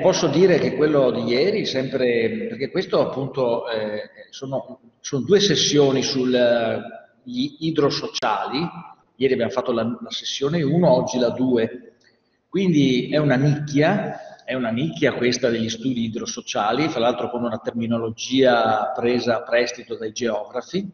posso dire che quello di ieri, sempre, perché questo appunto eh, sono, sono, due sessioni sugli idrosociali, ieri abbiamo fatto la, la sessione 1, oggi la 2, quindi è una nicchia, è una nicchia questa degli studi idrosociali, fra l'altro con una terminologia presa a prestito dai geografi,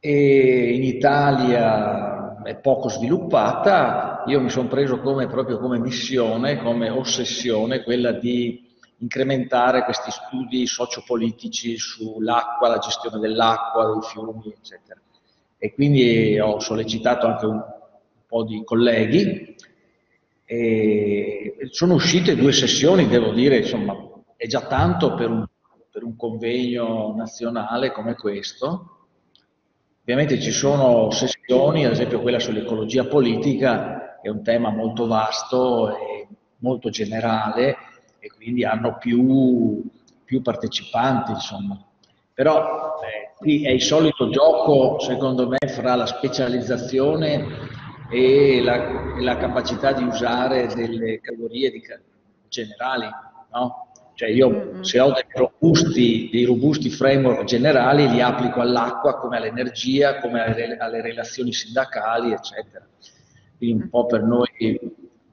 e in Italia è poco sviluppata, io mi sono preso come, proprio come missione, come ossessione, quella di incrementare questi studi sociopolitici sull'acqua, la gestione dell'acqua, dei fiumi, eccetera. E quindi ho sollecitato anche un po' di colleghi e sono uscite due sessioni, devo dire, insomma, è già tanto per un, per un convegno nazionale come questo, Ovviamente ci sono sessioni, ad esempio quella sull'ecologia politica, è un tema molto vasto e molto generale e quindi hanno più, più partecipanti, insomma. Però eh, qui è il solito gioco, secondo me, fra la specializzazione e la, la capacità di usare delle categorie di, generali, no? Cioè io se ho dei robusti, dei robusti, framework generali li applico all'acqua come all'energia, come alle, alle, relazioni sindacali, eccetera. Quindi un po' per noi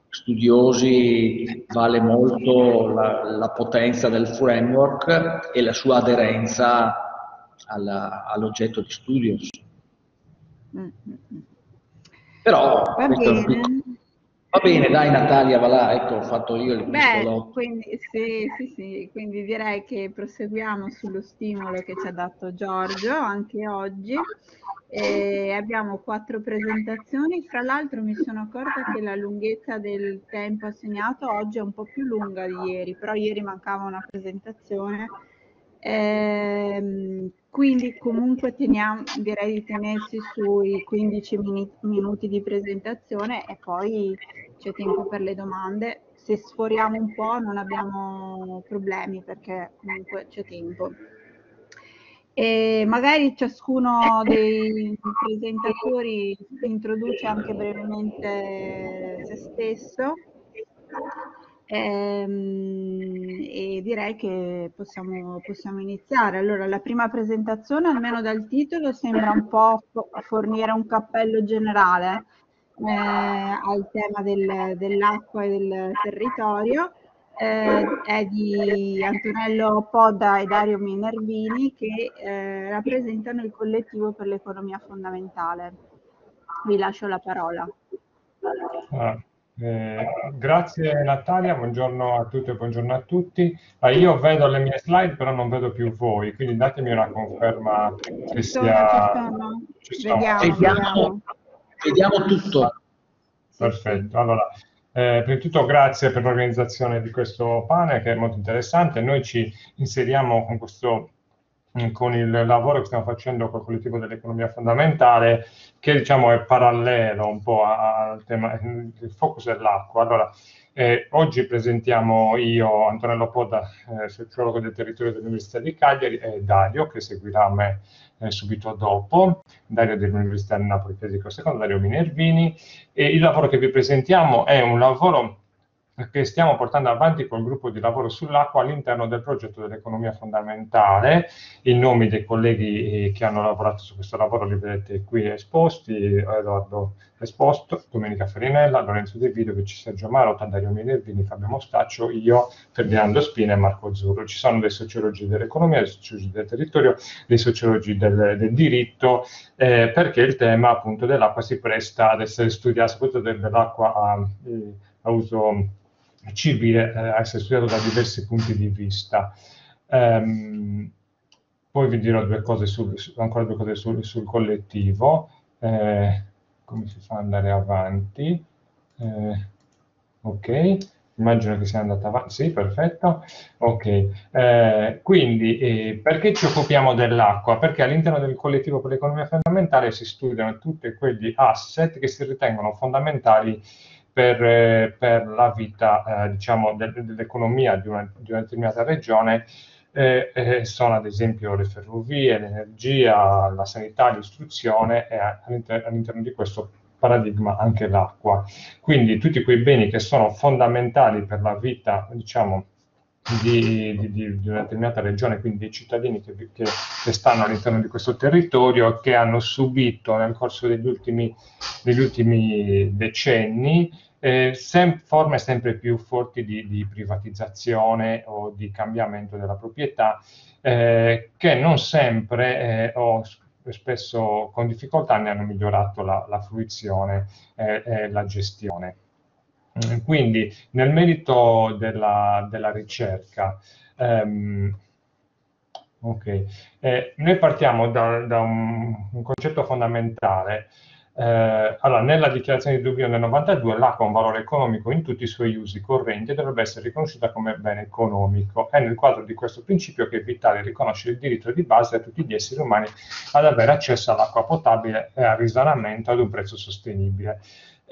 studiosi vale molto la, la potenza del framework e la sua aderenza alla, all'oggetto di studio. Mm-hmm. Però questo è un piccolo Va bene, dai Natalia, va là, ecco, ho fatto io il Beh, quindi, sì, sì, sì, quindi direi che proseguiamo sullo stimolo che ci ha dato Giorgio anche oggi. E abbiamo quattro presentazioni, fra l'altro mi sono accorta che la lunghezza del tempo assegnato oggi è un po' più lunga di ieri, però ieri mancava una presentazione eh, quindi comunque teniamo, direi di tenersi sui 15 min- minuti di presentazione e poi c'è tempo per le domande. Se sforiamo un po' non abbiamo problemi perché comunque c'è tempo. E magari ciascuno dei presentatori introduce anche brevemente se stesso Ehm, e direi che possiamo, possiamo, iniziare. Allora, la prima presentazione, almeno dal titolo, sembra un po' fornire un cappello generale eh, al tema del, dell'acqua e del territorio. Eh, è di Antonello Podda e Dario Minervini che eh, rappresentano il collettivo per l'economia fondamentale. Vi lascio la parola. Ah. Eh, grazie Natalia, buongiorno a tutte e buongiorno a tutti. Ah, io vedo le mie slide, però non vedo più voi, quindi datemi una conferma che sia... Ci Vediamo, vediamo. vediamo tutto. Perfetto, allora, eh, prima di tutto grazie per l'organizzazione di questo panel che è molto interessante. Noi ci inseriamo con questo con il lavoro che stiamo facendo col collettivo dell'economia fondamentale, che diciamo è parallelo un po' al tema, il focus dell'acqua. Allora, eh, oggi presentiamo io, Antonello Poda, eh, sociologo del territorio dell'Università di Cagliari, e Dario, che seguirà me eh, subito dopo, Dario dell'Università di Napoli Fisico II, Dario Minervini. E il lavoro che vi presentiamo è un lavoro che stiamo portando avanti col gruppo di lavoro sull'acqua all'interno del progetto dell'economia fondamentale. I nomi dei colleghi eh, che hanno lavorato su questo lavoro li vedete qui esposti, Edoardo Esposto, Domenica Farinella, Lorenzo De Vidovic, Sergio Marotta, Dario Minervini, Fabio Mostaccio, io, Ferdinando Spina e Marco Zurro. Ci sono dei sociologi dell'economia, dei sociologi del territorio, dei sociologi del, del diritto, eh, perché il tema appunto dell'acqua si presta ad essere studiato, soprattutto dell'acqua a, eh, a uso civile eh, essere studiato da diversi punti di vista. Um, poi vi dirò due cose sul, ancora due cose sul, sul collettivo, eh, come si fa ad andare avanti. Eh, ok, immagino che sia andata avanti, sì, perfetto. Ok, eh, quindi eh, perché ci occupiamo dell'acqua? Perché all'interno del collettivo per l'economia fondamentale si studiano tutti quegli asset che si ritengono fondamentali per, eh, per la vita eh, diciamo, del, dell'economia di una, di una, determinata regione eh, eh, sono ad esempio le ferrovie, l'energia, la sanità, l'istruzione e all'inter- all'interno di questo paradigma anche l'acqua. Quindi tutti quei beni che sono fondamentali per la vita, diciamo, di, di, di, una determinata regione, quindi dei cittadini che, che, che stanno all'interno di questo territorio e che hanno subito nel corso degli ultimi, degli ultimi decenni eh, sem forme sempre più forti di, di, privatizzazione o di cambiamento della proprietà eh, che non sempre eh, o spesso con difficoltà ne hanno migliorato la, la fruizione e la gestione. Mm, quindi nel merito della, della ricerca, ehm, okay, eh, noi partiamo da, da un, un, concetto fondamentale. Eh, allora, nella dichiarazione di Dublino del 92 l'acqua ha un valore economico in tutti i suoi usi correnti e dovrebbe essere riconosciuta come bene economico. È nel quadro di questo principio che è vitale riconoscere il diritto di base a tutti gli esseri umani ad avere accesso all'acqua potabile e al risanamento ad un prezzo sostenibile.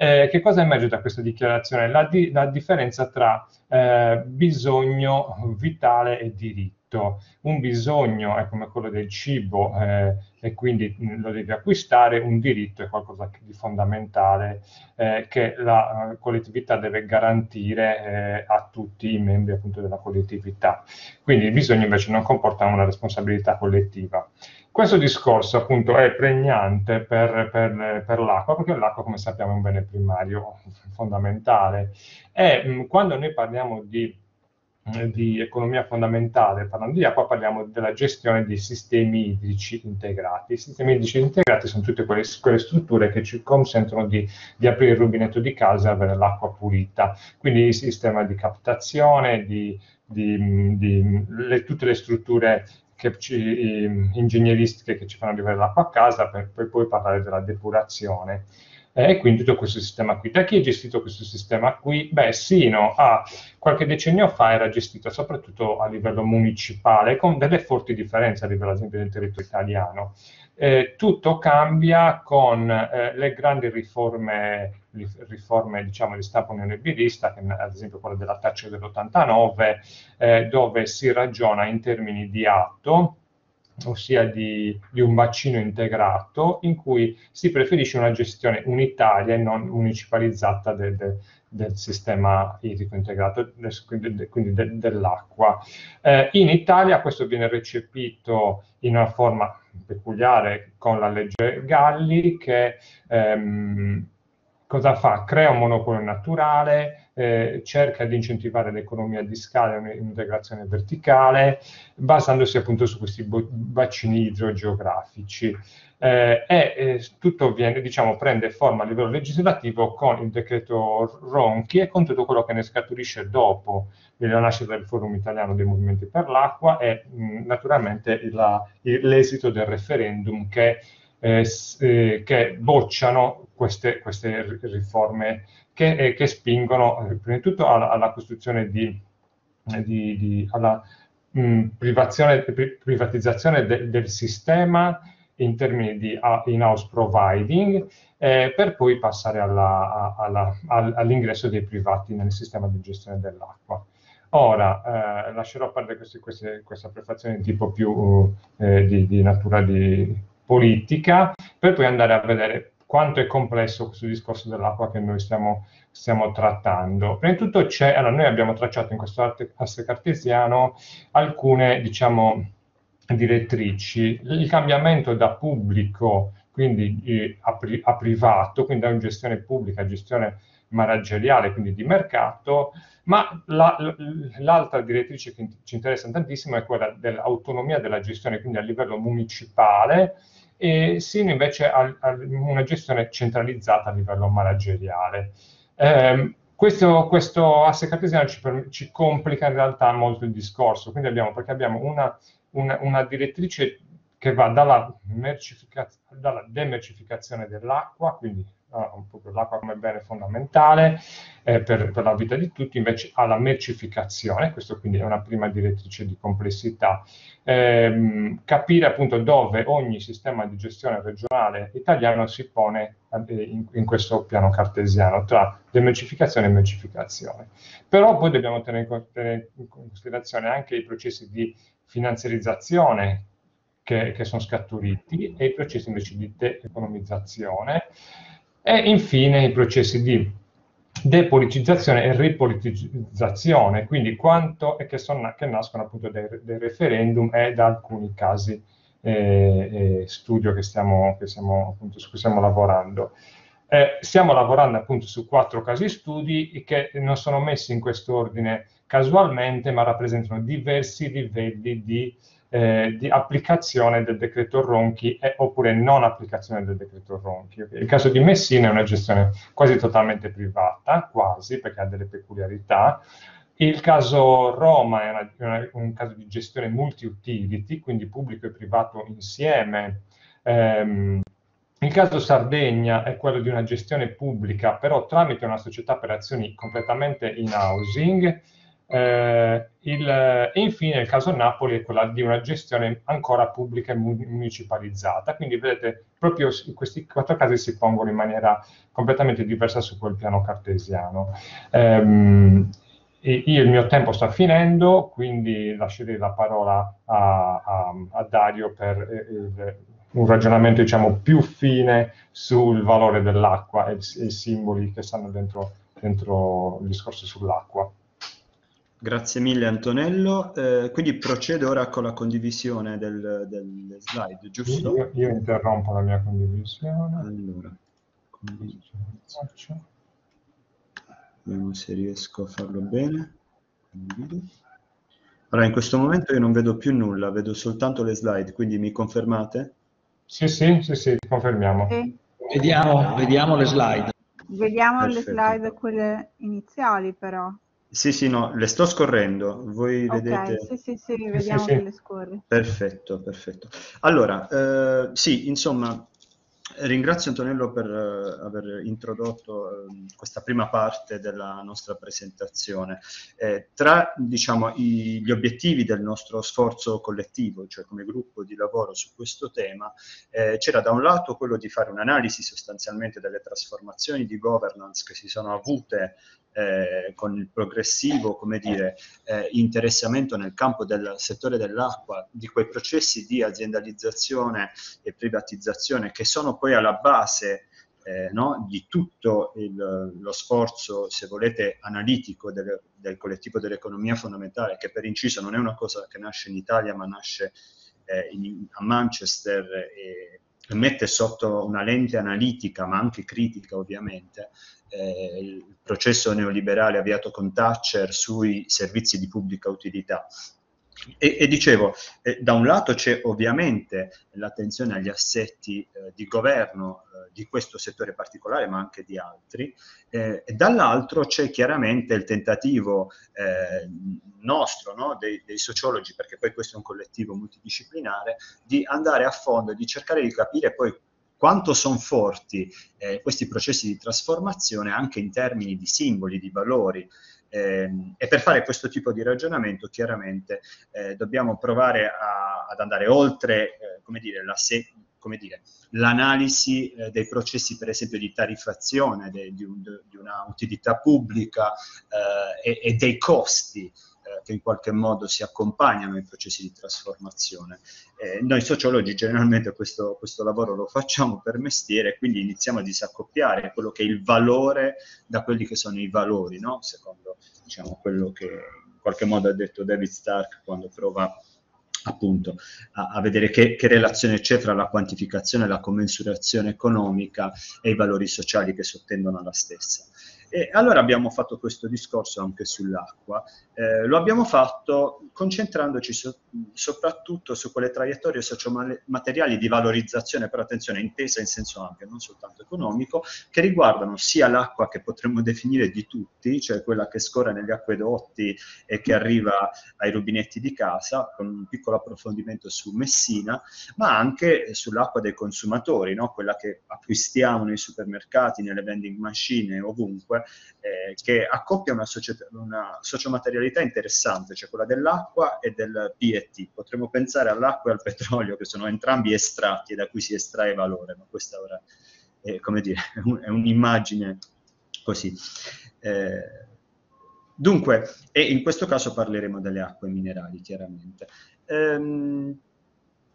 Eh, che cosa emerge da questa dichiarazione? La, di, la differenza tra eh, bisogno vitale e diritto. Un bisogno è come quello del cibo eh, e quindi mm, lo devi acquistare, un diritto è qualcosa di fondamentale eh, che la uh, collettività deve garantire eh, a tutti i membri appunto della collettività. Quindi il bisogno invece non comporta una responsabilità collettiva. Questo discorso appunto è pregnante per, per, per l'acqua, perché l'acqua come sappiamo è un bene primario fondamentale e mh, quando noi parliamo di, di, economia fondamentale, parlando di acqua, parliamo della gestione dei sistemi idrici integrati. I sistemi idrici integrati sono tutte quelle, quelle strutture che ci consentono di, di, aprire il rubinetto di casa e avere l'acqua pulita, quindi il sistema di captazione, di, le, tutte le strutture che ci, ingegneristiche che ci fanno arrivare l'acqua a casa per, per poi parlare della depurazione. Eh, e quindi tutto questo sistema qui. Da chi è gestito questo sistema qui? Beh, sino a qualche decennio fa era gestito soprattutto a livello municipale, con delle forti differenze a livello, ad esempio, del territorio italiano. Eh, tutto cambia con eh, le grandi riforme riforme diciamo, di stampo neoliberista, ad esempio quella della Thatcher dell'89, eh, dove si ragiona in termini di atto, ossia di, di, un bacino integrato, in cui si preferisce una gestione unitaria e non municipalizzata del, del, del sistema idrico integrato, quindi, quindi de, dell'acqua. Eh, in Italia questo viene recepito in una forma peculiare con la legge Galli che ehm, cosa fa? Crea un monopolio naturale, eh, cerca di incentivare l'economia di scala un'integrazione verticale, basandosi appunto su questi bacini idrogeografici. Eh, e eh, tutto viene, diciamo, prende forma a livello legislativo con il decreto Ronchi e con tutto quello che ne scaturisce dopo la nascita del Forum Italiano dei Movimenti per l'Acqua e mh, naturalmente l'esito del referendum che eh, eh, che bocciano queste, queste riforme che, eh, che, spingono eh, prima di tutto alla, alla costruzione di, di, di alla mh, privatizzazione de, del sistema in termini di in-house providing eh, per poi passare all'ingresso dei privati nel sistema di gestione dell'acqua. Ora, eh, lascerò perdere questa prefazione di tipo più eh, di, di, natura di politica, per poi andare a vedere quanto è complesso questo discorso dell'acqua che noi stiamo, stiamo trattando. Prima di tutto c'è, allora noi abbiamo tracciato in questo asse cartesiano alcune, diciamo, direttrici. Il cambiamento da pubblico, quindi eh, a, pri a, privato, quindi da una gestione pubblica a gestione manageriale, quindi di mercato, ma l'altra la, direttrice che ci interessa tantissimo è quella dell'autonomia della gestione, quindi a livello municipale, e sino invece a, a una gestione centralizzata a livello manageriale. Eh, questo, questo, asse cartesiano ci, ci, complica in realtà molto il discorso, abbiamo, perché abbiamo una, una, una direttrice che va dalla, dalla demercificazione dell'acqua, quindi uh, l'acqua come bene fondamentale eh, per, per, la vita di tutti, invece alla mercificazione, questo quindi è una prima direttrice di complessità, eh, capire appunto dove ogni sistema di gestione regionale italiano si pone eh, in, in, questo piano cartesiano tra demercificazione e mercificazione. Però poi dobbiamo tenere in considerazione anche i processi di finanziarizzazione che, che sono scaturiti e i processi invece di de-economizzazione E infine i processi di depoliticizzazione e ripoliticizzazione, quindi quanto e che, sono, che nascono appunto dai, dai, referendum e da alcuni casi eh, eh, studio che stiamo, che stiamo, appunto, su cui stiamo lavorando. Eh, stiamo lavorando appunto su quattro casi studi che non sono messi in questo ordine casualmente, ma rappresentano diversi livelli di eh, di applicazione del decreto Ronchi e, oppure non applicazione del decreto Ronchi. Il caso di Messina è una gestione quasi totalmente privata, quasi perché ha delle peculiarità. Il caso Roma è una, una, un caso di gestione multi-utility, quindi pubblico e privato insieme. Um, il caso Sardegna è quello di una gestione pubblica, però tramite una società per azioni completamente in housing eh, il, e infine il caso Napoli è quello di una gestione ancora pubblica e municipalizzata, quindi vedete proprio questi quattro casi si pongono in maniera completamente diversa su quel piano cartesiano. Um, io il mio tempo sta finendo, quindi lascerei la parola a, a, a Dario per eh, il, un ragionamento diciamo, più fine sul valore dell'acqua e i simboli che stanno dentro, dentro il discorso sull'acqua. Grazie mille Antonello. Eh, quindi procedo ora con la condivisione del, delle slide, giusto? Io, io, interrompo la mia condivisione. Allora, condivisione. Vediamo se riesco a farlo bene. Allora, in questo momento io non vedo più nulla, vedo soltanto le slide, quindi mi confermate? Sì, sì, sì, sì, confermiamo. Sì. Vediamo, vediamo le slide. Vediamo Perfetto. le slide, quelle iniziali però. Sì, sì, no, le sto scorrendo, voi okay, vedete? Sì, sì, sì, vediamo sì, sì. che le scorri. Perfetto, perfetto. Allora, eh, sì, insomma, Ringrazio Antonello per uh, aver introdotto uh, questa prima parte della nostra presentazione. Eh, tra diciamo, i, gli obiettivi del nostro sforzo collettivo, cioè come gruppo di lavoro su questo tema, eh, c'era da un lato quello di fare un'analisi sostanzialmente delle trasformazioni di governance che si sono avute eh, con il progressivo come dire, eh, interessamento nel campo del settore dell'acqua, di quei processi di aziendalizzazione e privatizzazione che sono poi alla base eh, no, di tutto il, lo sforzo, se volete, analitico del, del, collettivo dell'economia fondamentale, che per inciso non è una cosa che nasce in Italia, ma nasce eh, in, a Manchester e, e, mette sotto una lente analitica, ma anche critica ovviamente, eh, il processo neoliberale avviato con Thatcher sui servizi di pubblica utilità. E, e dicevo, eh, da un lato c'è ovviamente l'attenzione agli assetti eh, di governo eh, di questo settore particolare, ma anche di altri, eh, e dall'altro c'è chiaramente il tentativo eh, nostro, no, dei, dei, sociologi, perché poi questo è un collettivo multidisciplinare, di andare a fondo e di cercare di capire poi quanto sono forti eh, questi processi di trasformazione anche in termini di simboli, di valori. Eh, e per fare questo tipo di ragionamento chiaramente eh, dobbiamo provare a, ad andare oltre, eh, come dire, la se, come dire, l'analisi eh, dei processi per esempio di tariffazione de, di, un, di, una utilità pubblica eh, e, e, dei costi che in qualche modo si accompagnano ai processi di trasformazione. Eh, noi sociologi generalmente questo, questo, lavoro lo facciamo per mestiere, quindi iniziamo a disaccoppiare quello che è il valore da quelli che sono i valori, no? secondo diciamo, quello che in qualche modo ha detto David Stark quando prova appunto a, a vedere che, che, relazione c'è tra la quantificazione, la commensurazione economica e i valori sociali che sottendono alla stessa. E allora abbiamo fatto questo discorso anche sull'acqua. Eh, lo abbiamo fatto concentrandoci so, soprattutto su quelle traiettorie sociomateriali di valorizzazione, però attenzione, intesa in senso ampio, non soltanto economico, che riguardano sia l'acqua che potremmo definire di tutti, cioè quella che scorre negli acquedotti e che arriva ai rubinetti di casa, con un piccolo approfondimento su Messina, ma anche sull'acqua dei consumatori, no? quella che acquistiamo nei supermercati, nelle vending machine, ovunque, eh, che accoppia una, società, una sociomaterialità interessante, cioè quella dell'acqua e del PET. Potremmo pensare all'acqua e al petrolio, che sono entrambi estratti da cui si estrae valore, ma questa ora è, come dire, è un'immagine così. Eh, dunque, e in questo caso parleremo delle acque minerali, chiaramente. Ehm,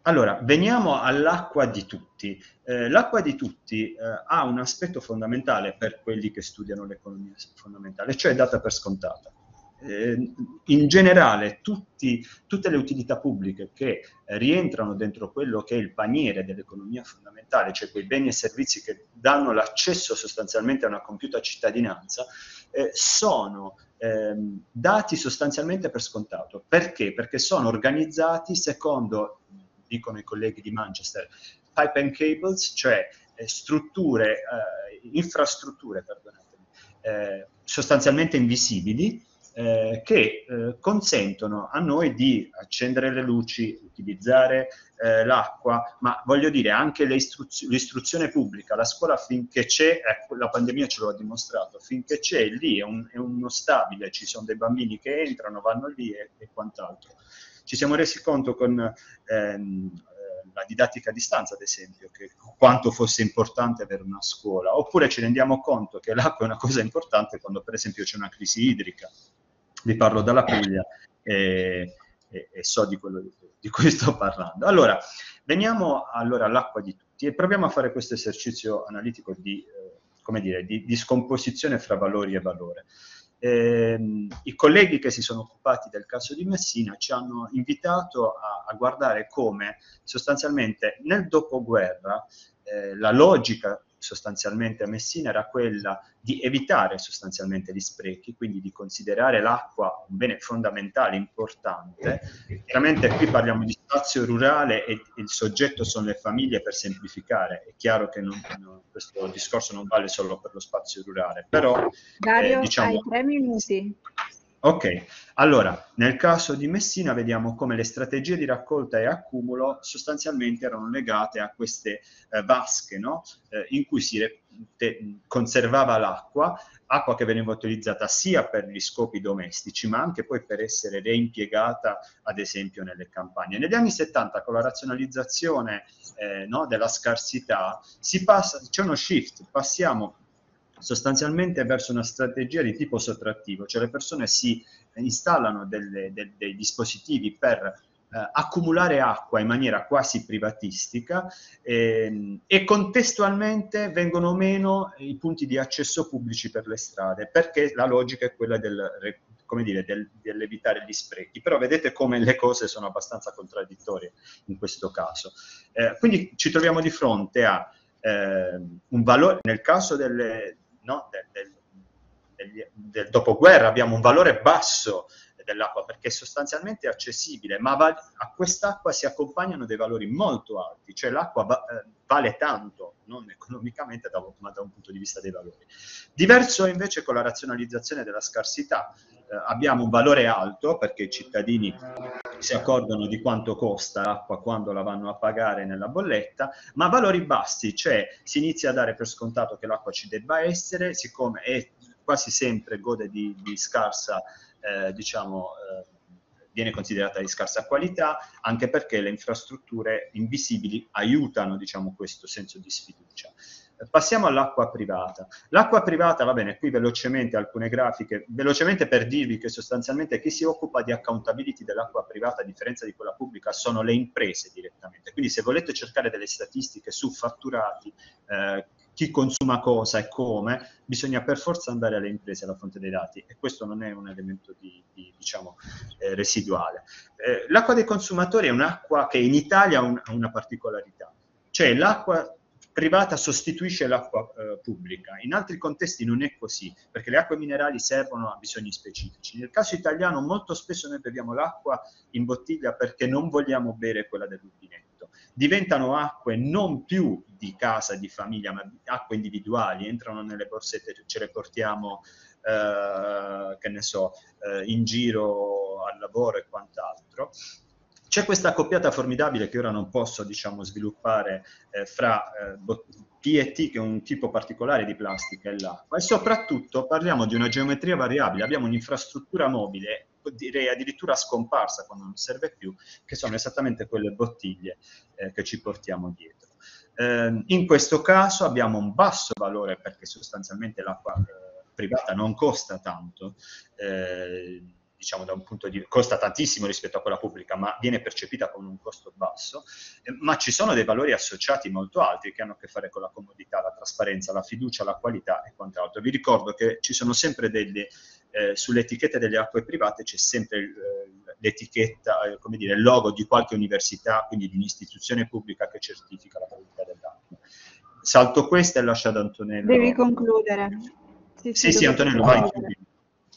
allora, veniamo all'acqua di tutti. Eh, l'acqua di tutti eh, ha un aspetto fondamentale per quelli che studiano l'economia fondamentale, cioè data per scontata. Eh, in generale, tutti, tutte le utilità pubbliche che rientrano dentro quello che è il paniere dell'economia fondamentale, cioè quei beni e servizi che danno l'accesso sostanzialmente a una compiuta cittadinanza, eh, sono ehm, dati sostanzialmente per scontato. Perché? Perché sono organizzati secondo dicono i colleghi di Manchester, pipe and cables, cioè eh, strutture, eh, infrastrutture, perdonatemi, eh, sostanzialmente invisibili, eh, che eh, consentono a noi di accendere le luci, utilizzare eh, l'acqua, ma voglio dire anche l'istruz- l'istruzione pubblica, la scuola finché c'è, ecco, la pandemia ce lo ha dimostrato, finché c'è lì è, un, è uno stabile, ci sono dei bambini che entrano, vanno lì e, e quant'altro. Ci siamo resi conto con ehm, eh, la didattica a distanza, ad esempio, che quanto fosse importante avere una scuola, oppure ci rendiamo conto che l'acqua è una cosa importante quando per esempio c'è una crisi idrica. Vi parlo dalla Puglia e, e, e so di quello di, cui sto parlando. Allora, veniamo allora all'acqua di tutti e proviamo a fare questo esercizio analitico di, eh, dire, di, di scomposizione fra valori e valore eh, i colleghi che si sono occupati del caso di Messina ci hanno invitato a, a guardare come sostanzialmente nel dopoguerra eh, la logica sostanzialmente a Messina era quella di evitare sostanzialmente gli sprechi, quindi di considerare l'acqua un bene fondamentale, importante. Chiaramente qui parliamo di spazio rurale e il soggetto sono le famiglie per semplificare. È chiaro che non, non, questo discorso non vale solo per lo spazio rurale, però... Dario, eh, diciamo, hai tre minuti. Ok, allora nel caso di Messina vediamo come le strategie di raccolta e accumulo sostanzialmente erano legate a queste eh, vasche no? eh, in cui si conservava l'acqua, acqua che veniva utilizzata sia per gli scopi domestici ma anche poi per essere reimpiegata ad esempio nelle campagne. Negli anni 70 con la razionalizzazione eh, no, della scarsità c'è uno shift, passiamo sostanzialmente verso una strategia di tipo sottrattivo, cioè le persone si installano delle, de, dei dispositivi per eh, accumulare acqua in maniera quasi privatistica ehm, e contestualmente vengono meno i punti di accesso pubblici per le strade, perché la logica è quella del, come dire, del, dell'evitare gli sprechi. Però vedete come le cose sono abbastanza contraddittorie in questo caso. Eh, quindi ci troviamo di fronte a eh, un valore, nel caso delle, no? del, del, del, dopoguerra abbiamo un valore basso dell'acqua perché è sostanzialmente accessibile, ma va, a quest'acqua si accompagnano dei valori molto alti, cioè l'acqua va, eh, vale tanto, non economicamente, da, ma da un punto di vista dei valori. Diverso invece con la razionalizzazione della scarsità. Eh, abbiamo un valore alto perché i cittadini si accorgono di quanto costa l'acqua quando la vanno a pagare nella bolletta, ma valori bassi, cioè si inizia a dare per scontato che l'acqua ci debba essere, siccome è quasi sempre gode di, di scarsa eh, diciamo, eh, viene considerata di scarsa qualità, anche perché le infrastrutture invisibili aiutano diciamo, questo senso di sfiducia. Passiamo all'acqua privata. L'acqua privata, va bene, qui velocemente alcune grafiche, velocemente per dirvi che sostanzialmente chi si occupa di accountability dell'acqua privata, a differenza di quella pubblica, sono le imprese direttamente. Quindi se volete cercare delle statistiche su fatturati, eh, chi consuma cosa e come, bisogna per forza andare alle imprese alla fonte dei dati e questo non è un elemento di, di, diciamo, eh, residuale. Eh, l'acqua dei consumatori è un'acqua che in Italia ha un, una particolarità, cioè l'acqua privata sostituisce l'acqua eh, pubblica. In altri contesti non è così, perché le acque minerali servono a bisogni specifici. Nel caso italiano molto spesso noi beviamo l'acqua in bottiglia perché non vogliamo bere quella del rubinetto. Diventano acque non più di casa, di famiglia, ma acque individuali, entrano nelle borsette, ce le portiamo, eh, che ne so, eh, in giro al lavoro e quant'altro. C'è questa accoppiata formidabile che ora non posso diciamo, sviluppare eh, fra eh, PET, che è un tipo particolare di plastica, e l'acqua, e soprattutto parliamo di una geometria variabile, abbiamo un'infrastruttura mobile, direi addirittura scomparsa quando non serve più, che sono esattamente quelle bottiglie eh, che ci portiamo dietro. Eh, in questo caso abbiamo un basso valore perché sostanzialmente l'acqua eh, privata non costa tanto, eh, diciamo da un punto di costa tantissimo rispetto a quella pubblica, ma viene percepita con un costo basso, eh, ma ci sono dei valori associati molto alti che hanno a che fare con la comodità, la trasparenza, la fiducia, la qualità e quant'altro. Vi ricordo che ci sono sempre delle, eh, sulle etichette delle acque private c'è sempre eh, l'etichetta, eh, come dire, il logo di qualche università, quindi di un'istituzione pubblica che certifica la qualità dell'acqua. Salto questo e lascio ad Antonello. Devi concludere. Sì, sì, sì Antonello, vai.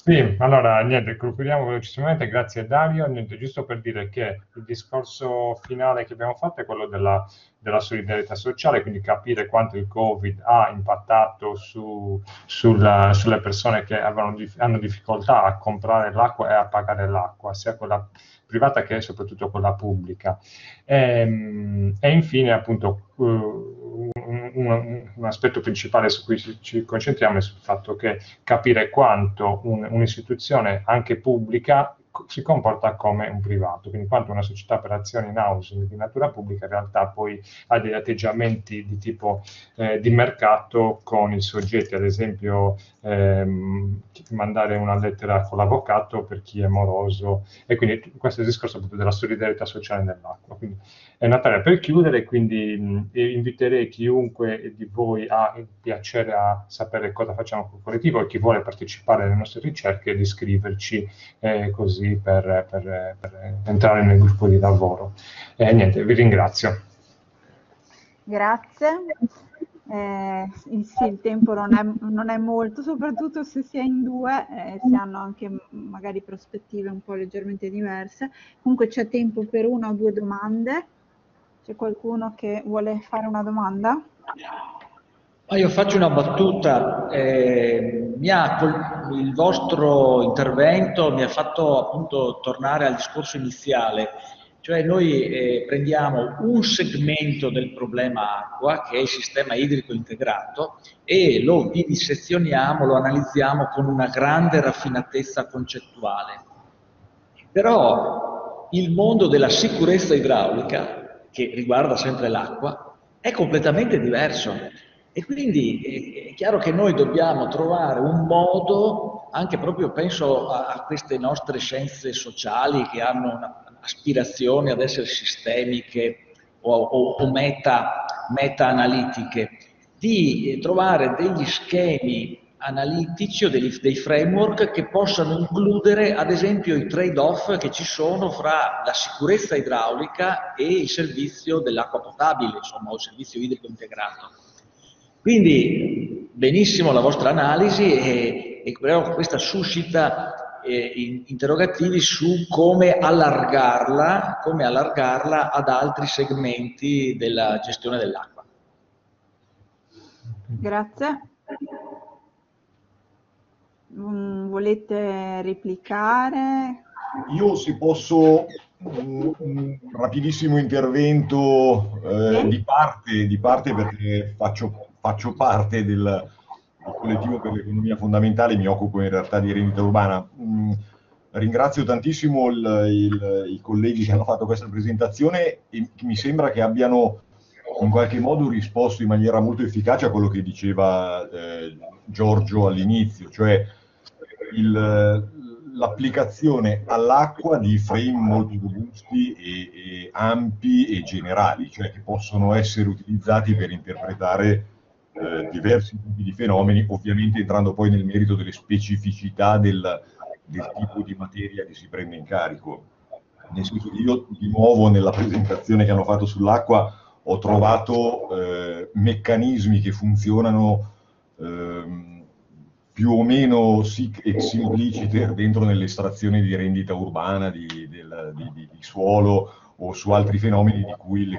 Sì, allora niente, concludiamo velocissimamente, grazie Dario. Niente, giusto per dire che il discorso finale che abbiamo fatto è quello della, della solidarietà sociale, quindi capire quanto il Covid ha impattato su, sulla, sulle persone che avevano, hanno difficoltà a comprare l'acqua e a pagare l'acqua, sia quella privata che soprattutto quella pubblica. E, ehm, e infine, appunto, uh, un, un, aspetto principale su cui ci concentriamo è sul fatto che capire quanto un, un'istituzione anche pubblica si comporta come un privato, quindi quanto una società per azioni in housing di natura pubblica in realtà poi ha degli atteggiamenti di tipo eh, di mercato con i soggetti, ad esempio ehm, mandare una lettera con l'avvocato per chi è moroso e quindi questo è il discorso appunto della solidarietà sociale nell'acqua. Quindi è una tarea per chiudere, quindi mh, inviterei chiunque di voi il piacere a sapere cosa facciamo col collettivo e chi vuole partecipare alle nostre ricerche di scriverci eh, così per, per, per, entrare nel gruppo di lavoro. E niente, vi ringrazio. Grazie. Eh, sì, il tempo non è, non è, molto, soprattutto se si è in due, eh, si hanno anche magari prospettive un po' leggermente diverse. Comunque c'è tempo per una o due domande. C'è qualcuno che vuole fare una domanda? Ma io faccio una battuta. Eh, ha, il vostro intervento mi ha fatto appunto tornare al discorso iniziale cioè noi eh, prendiamo un segmento del problema acqua, che è il sistema idrico integrato, e lo vivisezioniamo, lo analizziamo con una grande raffinatezza concettuale. Però il mondo della sicurezza idraulica, che riguarda sempre l'acqua, è completamente diverso. E quindi è chiaro che noi dobbiamo trovare un modo, anche proprio penso a queste nostre scienze sociali che hanno una aspirazioni ad essere sistemiche o, o, o meta, meta-analitiche, di trovare degli schemi analitici o degli, dei framework che possano includere ad esempio i trade-off che ci sono fra la sicurezza idraulica e il servizio dell'acqua potabile, insomma, o il servizio idrico integrato. Quindi benissimo la vostra analisi e, e questa suscita eh, interrogativi su come allargarla, come allargarla ad altri segmenti della gestione dell'acqua. Grazie. Mm, volete replicare? Io se posso un, un rapidissimo intervento eh, di, parte, di, parte, perché faccio, faccio parte del, il collettivo per l'economia fondamentale, mi occupo in realtà di rendita urbana. Mm, ringrazio tantissimo il, il, i colleghi che hanno fatto questa presentazione e mi sembra che abbiano in qualche modo risposto in maniera molto efficace a quello che diceva eh, Giorgio all'inizio, cioè l'applicazione all'acqua di frame molto robusti e, e ampi e generali, cioè che possono essere utilizzati per interpretare eh, diversi tipi di fenomeni, ovviamente entrando poi nel merito delle specificità del, del tipo di materia che si prende in carico. Nel senso che io di nuovo nella presentazione che hanno fatto sull'acqua ho trovato eh, meccanismi che funzionano eh, più o meno sic et simpliciter dentro nell'estrazione di rendita urbana di, del, di, di, di, suolo o su altri fenomeni di cui il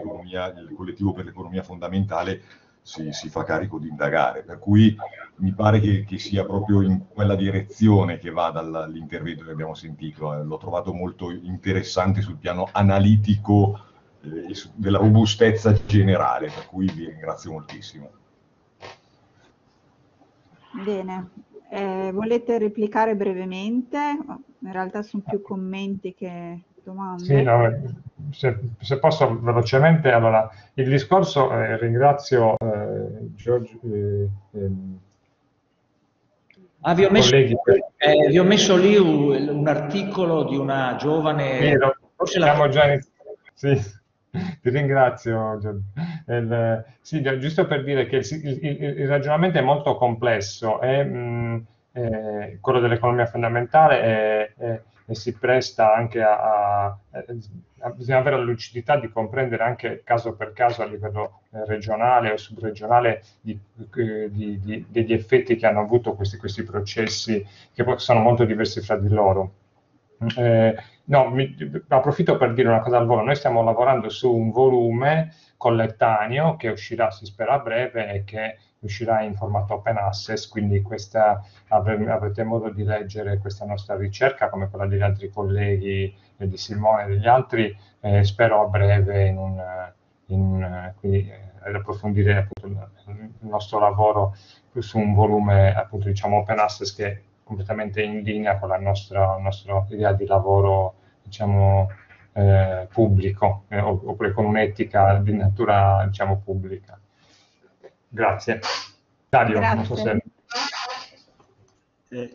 collettivo per l'economia fondamentale si, si, fa carico di indagare, per cui mi pare che, che sia proprio in quella direzione che va dall'intervento che abbiamo sentito. Eh, l'ho trovato molto interessante sul piano analitico eh, della robustezza generale, per cui vi ringrazio moltissimo. Bene, eh, volete replicare brevemente? In realtà sono più commenti che domande. Sì, no, se, se, posso velocemente, allora, il discorso, eh, ringrazio eh, Giorgio, eh, ehm, Ah, vi ho messo, eh, vi ho messo lì un, un, articolo di una giovane... Vero, forse la... già iniziato. Sì. Ti ringrazio. Il, sì, giusto per dire che il, il, il, ragionamento è molto complesso, è, mh, è quello dell'economia fondamentale e si presta anche a, a, a, bisogna avere la lucidità di comprendere anche caso per caso a livello eh, regionale o subregionale di, eh, di, di, degli effetti che hanno avuto questi, questi processi che sono molto diversi fra di loro. Eh, no, mi, approfitto per dire una cosa al volo. Noi stiamo lavorando su un volume collettaneo che uscirà, si spera, a breve e che uscirà in formato open access, quindi questa, avrete modo di leggere questa nostra ricerca come quella degli altri colleghi, eh, di Simone e degli altri, eh, spero a breve in un, in, quindi, eh, approfondire appunto, il nostro lavoro su un volume appunto diciamo open access che completamente in linea con la nostra, nostra idea di lavoro diciamo eh, pubblico eh, oppure con un'etica di natura diciamo pubblica. Grazie. Dario, Grazie. non so se... Eh,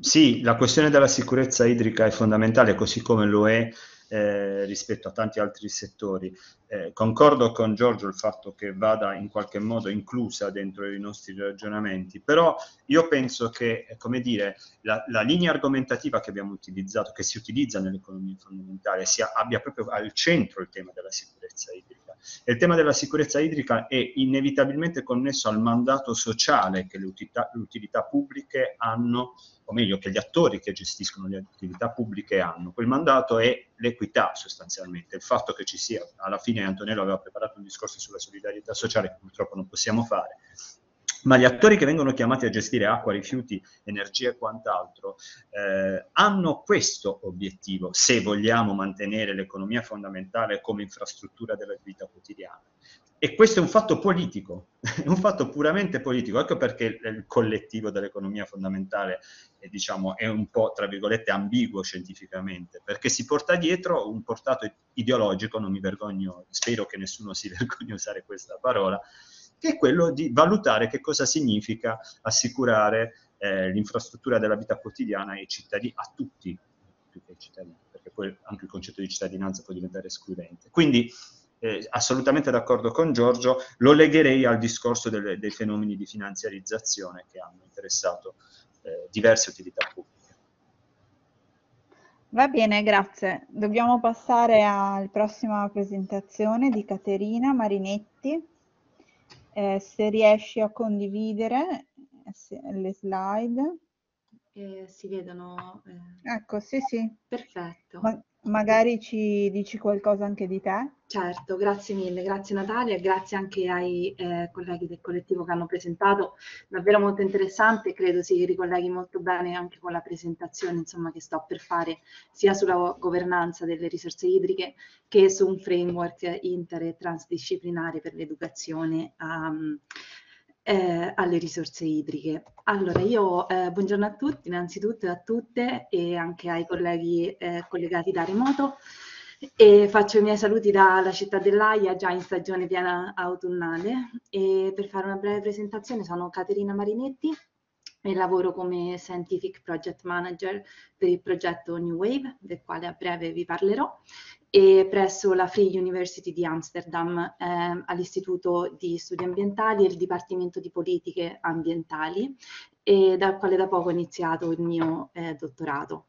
sì, la questione della sicurezza idrica è fondamentale, così come lo è eh, rispetto a tanti altri settori. Eh, concordo con Giorgio il fatto che vada in qualche modo inclusa dentro i nostri ragionamenti, però io penso che, come dire, la, la linea argomentativa che abbiamo utilizzato, che si utilizza nell'economia fondamentale, sia, abbia proprio al centro il tema della sicurezza idrica. E il tema della sicurezza idrica è inevitabilmente connesso al mandato sociale che le utilità, le utilità pubbliche hanno o meglio che gli attori che gestiscono le attività pubbliche hanno. Quel mandato è l'equità sostanzialmente, il fatto che ci sia, alla fine Antonello aveva preparato un discorso sulla solidarietà sociale che purtroppo non possiamo fare, ma gli attori che vengono chiamati a gestire acqua, rifiuti, energia e quant'altro eh, hanno questo obiettivo se vogliamo mantenere l'economia fondamentale come infrastruttura della vita quotidiana. E questo è un fatto politico, è un fatto puramente politico, ecco perché il collettivo dell'economia fondamentale diciamo, è un po', tra virgolette, ambiguo scientificamente, perché si porta dietro un portato ideologico, non mi vergogno, spero che nessuno si vergogni a usare questa parola, che è quello di valutare che cosa significa assicurare eh, l'infrastruttura della vita quotidiana ai cittadini, a tutti, più che ai cittadini, perché poi anche il concetto di cittadinanza può diventare escludente. Quindi eh, assolutamente d'accordo con Giorgio, lo legherei al discorso delle, dei fenomeni di finanziarizzazione che hanno interessato eh, diverse utilità pubbliche. Va bene, grazie. Dobbiamo passare alla prossima presentazione di Caterina Marinetti. Eh, se riesci a condividere eh, le slide. Eh, si vedono. Eh... Ecco, sì, sì. Perfetto. Ma magari ci dici qualcosa anche di te? Certo, grazie mille, grazie Natalia e grazie anche ai eh, colleghi del collettivo che hanno presentato, davvero molto interessante, credo si ricolleghi molto bene anche con la presentazione insomma, che sto per fare sia sulla governanza delle risorse idriche che su un framework inter e transdisciplinare per l'educazione um, eh, alle risorse idriche. Allora, io eh, buongiorno a tutti, innanzitutto a tutte e anche ai colleghi eh, collegati da remoto. E faccio i miei saluti dalla città dell'Aia già in stagione piena autunnale. E per fare una breve presentazione sono Caterina Marinetti e lavoro come Scientific Project Manager per il progetto New Wave, del quale a breve vi parlerò, e presso la Free University di Amsterdam eh, all'Istituto di Studi Ambientali e il Dipartimento di Politiche Ambientali, dal quale da poco ho iniziato il mio eh, dottorato.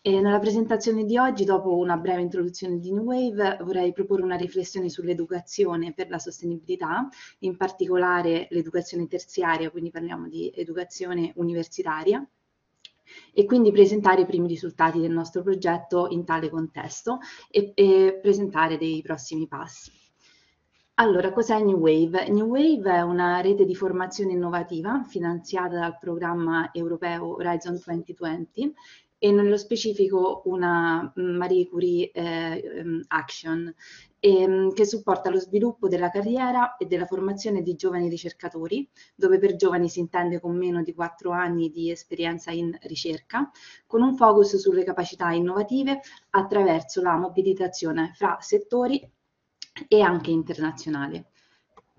E nella presentazione di oggi, dopo una breve introduzione di New Wave, vorrei proporre una riflessione sull'educazione per la sostenibilità, in particolare l'educazione terziaria, quindi parliamo di educazione universitaria, e quindi presentare i primi risultati del nostro progetto in tale contesto e, e presentare dei prossimi passi. Allora, cos'è New Wave? New Wave è una rete di formazione innovativa finanziata dal programma europeo Horizon 2020 e nello specifico una Marie Curie eh, ehm, Action ehm, che supporta lo sviluppo della carriera e della formazione di giovani ricercatori, dove per giovani si intende con meno di quattro anni di esperienza in ricerca, con un focus sulle capacità innovative attraverso la mobilitazione fra settori e anche internazionale.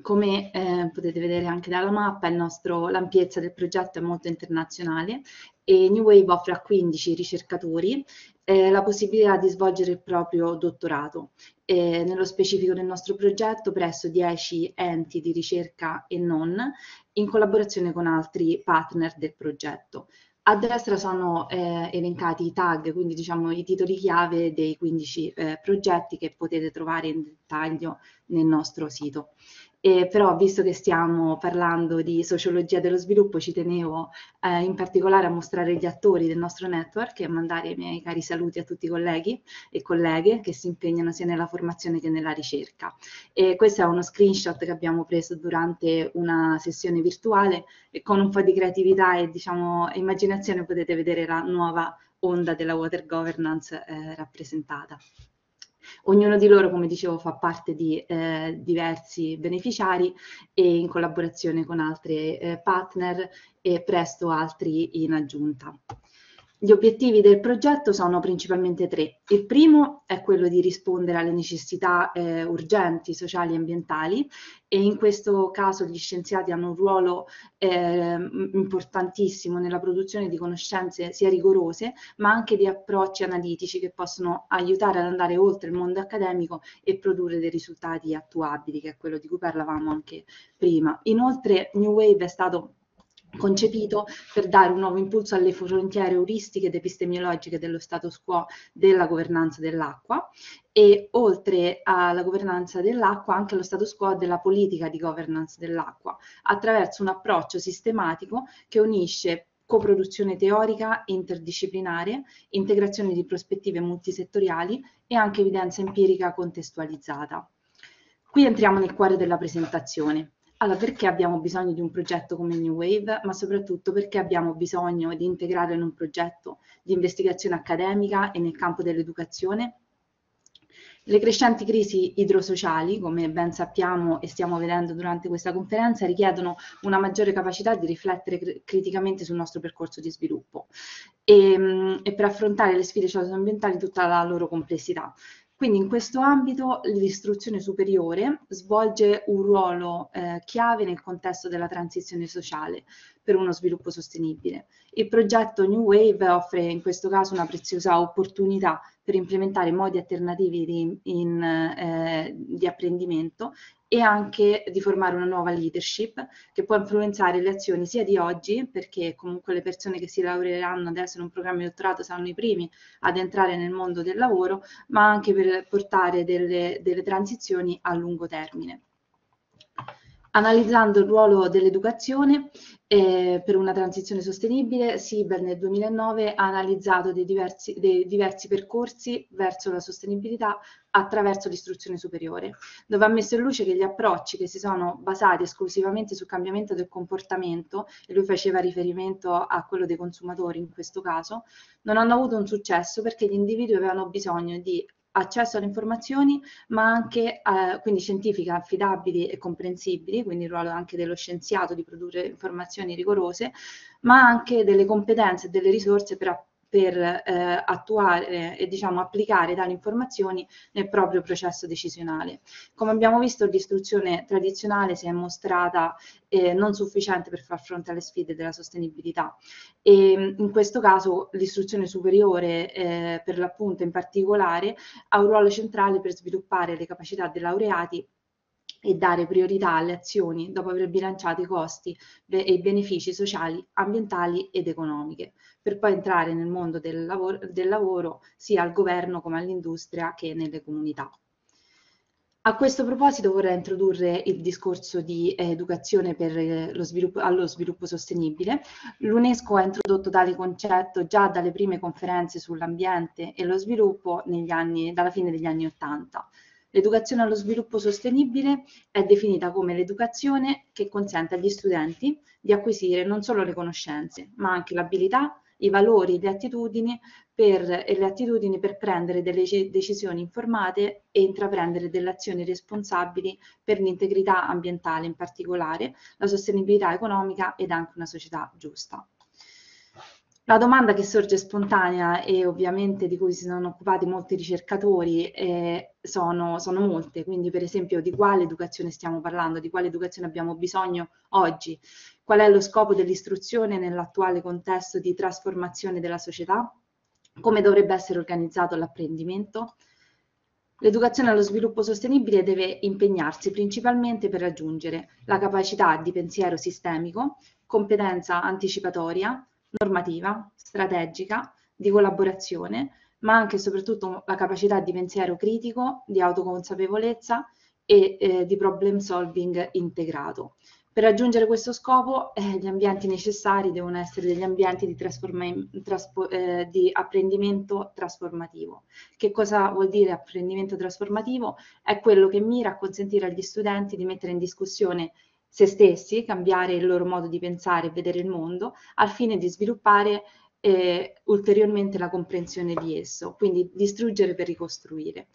Come eh, potete vedere anche dalla mappa, nostro, l'ampiezza del progetto è molto internazionale e New Wave offre a 15 ricercatori eh, la possibilità di svolgere il proprio dottorato. Eh, nello specifico del nostro progetto presso 10 enti di ricerca e non, in collaborazione con altri partner del progetto. A destra sono eh, elencati i tag, quindi diciamo i titoli chiave dei 15 eh, progetti che potete trovare in dettaglio nel nostro sito. E però visto che stiamo parlando di sociologia dello sviluppo ci tenevo eh, in particolare a mostrare gli attori del nostro network e a mandare i miei cari saluti a tutti i colleghi e colleghe che si impegnano sia nella formazione che nella ricerca. E questo è uno screenshot che abbiamo preso durante una sessione virtuale e con un po' di creatività e diciamo immaginazione potete vedere la nuova onda della water governance eh, rappresentata. Ognuno di loro, come dicevo, fa parte di eh, diversi beneficiari e in collaborazione con altri eh, partner e presto altri in aggiunta. Gli obiettivi del progetto sono principalmente tre. Il primo è quello di rispondere alle necessità eh, urgenti sociali e ambientali e in questo caso gli scienziati hanno un ruolo eh, importantissimo nella produzione di conoscenze sia rigorose ma anche di approcci analitici che possono aiutare ad andare oltre il mondo accademico e produrre dei risultati attuabili, che è quello di cui parlavamo anche prima. Inoltre New Wave è stato concepito per dare un nuovo impulso alle frontiere euristiche ed epistemiologiche dello status quo della governanza dell'acqua e oltre alla governanza dell'acqua anche allo status quo della politica di governance dell'acqua attraverso un approccio sistematico che unisce coproduzione teorica interdisciplinare, integrazione di prospettive multisettoriali e anche evidenza empirica contestualizzata. Qui entriamo nel cuore della presentazione. Allora, perché abbiamo bisogno di un progetto come New Wave, ma soprattutto perché abbiamo bisogno di integrare in un progetto di investigazione accademica e nel campo dell'educazione? Le crescenti crisi idrosociali, come ben sappiamo e stiamo vedendo durante questa conferenza, richiedono una maggiore capacità di riflettere cr criticamente sul nostro percorso di sviluppo e, e per affrontare le sfide socioambientali in tutta la loro complessità. Quindi in questo ambito l'istruzione superiore svolge un ruolo eh, chiave nel contesto della transizione sociale per uno sviluppo sostenibile. Il progetto New Wave offre in questo caso una preziosa opportunità per implementare modi alternativi di, in, eh, di apprendimento e anche di formare una nuova leadership che può influenzare le azioni sia di oggi, perché comunque le persone che si laureeranno adesso in un programma di dottorato saranno i primi ad entrare nel mondo del lavoro, ma anche per portare delle, delle transizioni a lungo termine. Analizzando il ruolo dell'educazione eh, per una transizione sostenibile, Siber nel 2009 ha analizzato dei diversi, dei diversi percorsi verso la sostenibilità attraverso l'istruzione superiore, dove ha messo in luce che gli approcci che si sono basati esclusivamente sul cambiamento del comportamento, e lui faceva riferimento a quello dei consumatori in questo caso, non hanno avuto un successo perché gli individui avevano bisogno di accesso alle informazioni, ma anche eh, quindi scientifiche affidabili e comprensibili, quindi il ruolo anche dello scienziato di produrre informazioni rigorose, ma anche delle competenze e delle risorse per per eh, attuare e diciamo, applicare tali informazioni nel proprio processo decisionale. Come abbiamo visto l'istruzione tradizionale si è mostrata eh, non sufficiente per far fronte alle sfide della sostenibilità e in questo caso l'istruzione superiore eh, per l'appunto in particolare ha un ruolo centrale per sviluppare le capacità dei laureati e dare priorità alle azioni dopo aver bilanciato i costi e i benefici sociali, ambientali ed economiche, per poi entrare nel mondo del lavoro, del lavoro sia al governo come all'industria che nelle comunità. A questo proposito vorrei introdurre il discorso di educazione per eh, lo sviluppo, allo sviluppo sostenibile. L'UNESCO ha introdotto tale concetto già dalle prime conferenze sull'ambiente e lo sviluppo anni, dalla fine degli anni Ottanta. L'educazione allo sviluppo sostenibile è definita come l'educazione che consente agli studenti di acquisire non solo le conoscenze, ma anche l'abilità, i valori, le attitudini per, e le attitudini per prendere delle decisioni informate e intraprendere delle azioni responsabili per l'integrità ambientale in particolare, la sostenibilità economica ed anche una società giusta. La domanda che sorge spontanea e ovviamente di cui si sono occupati molti ricercatori eh, sono, sono, molte, quindi per esempio di quale educazione stiamo parlando, di quale educazione abbiamo bisogno oggi, qual è lo scopo dell'istruzione nell'attuale contesto di trasformazione della società, come dovrebbe essere organizzato l'apprendimento. L'educazione allo sviluppo sostenibile deve impegnarsi principalmente per raggiungere la capacità di pensiero sistemico, competenza anticipatoria, normativa, strategica, di collaborazione, ma anche e soprattutto la capacità di pensiero critico, di autoconsapevolezza e eh, di problem solving integrato. Per raggiungere questo scopo eh, gli ambienti necessari devono essere degli ambienti di, eh, di, apprendimento trasformativo. Che cosa vuol dire apprendimento trasformativo? È quello che mira a consentire agli studenti di mettere in discussione se stessi, cambiare il loro modo di pensare e vedere il mondo, al fine di sviluppare eh, ulteriormente la comprensione di esso, quindi distruggere per ricostruire.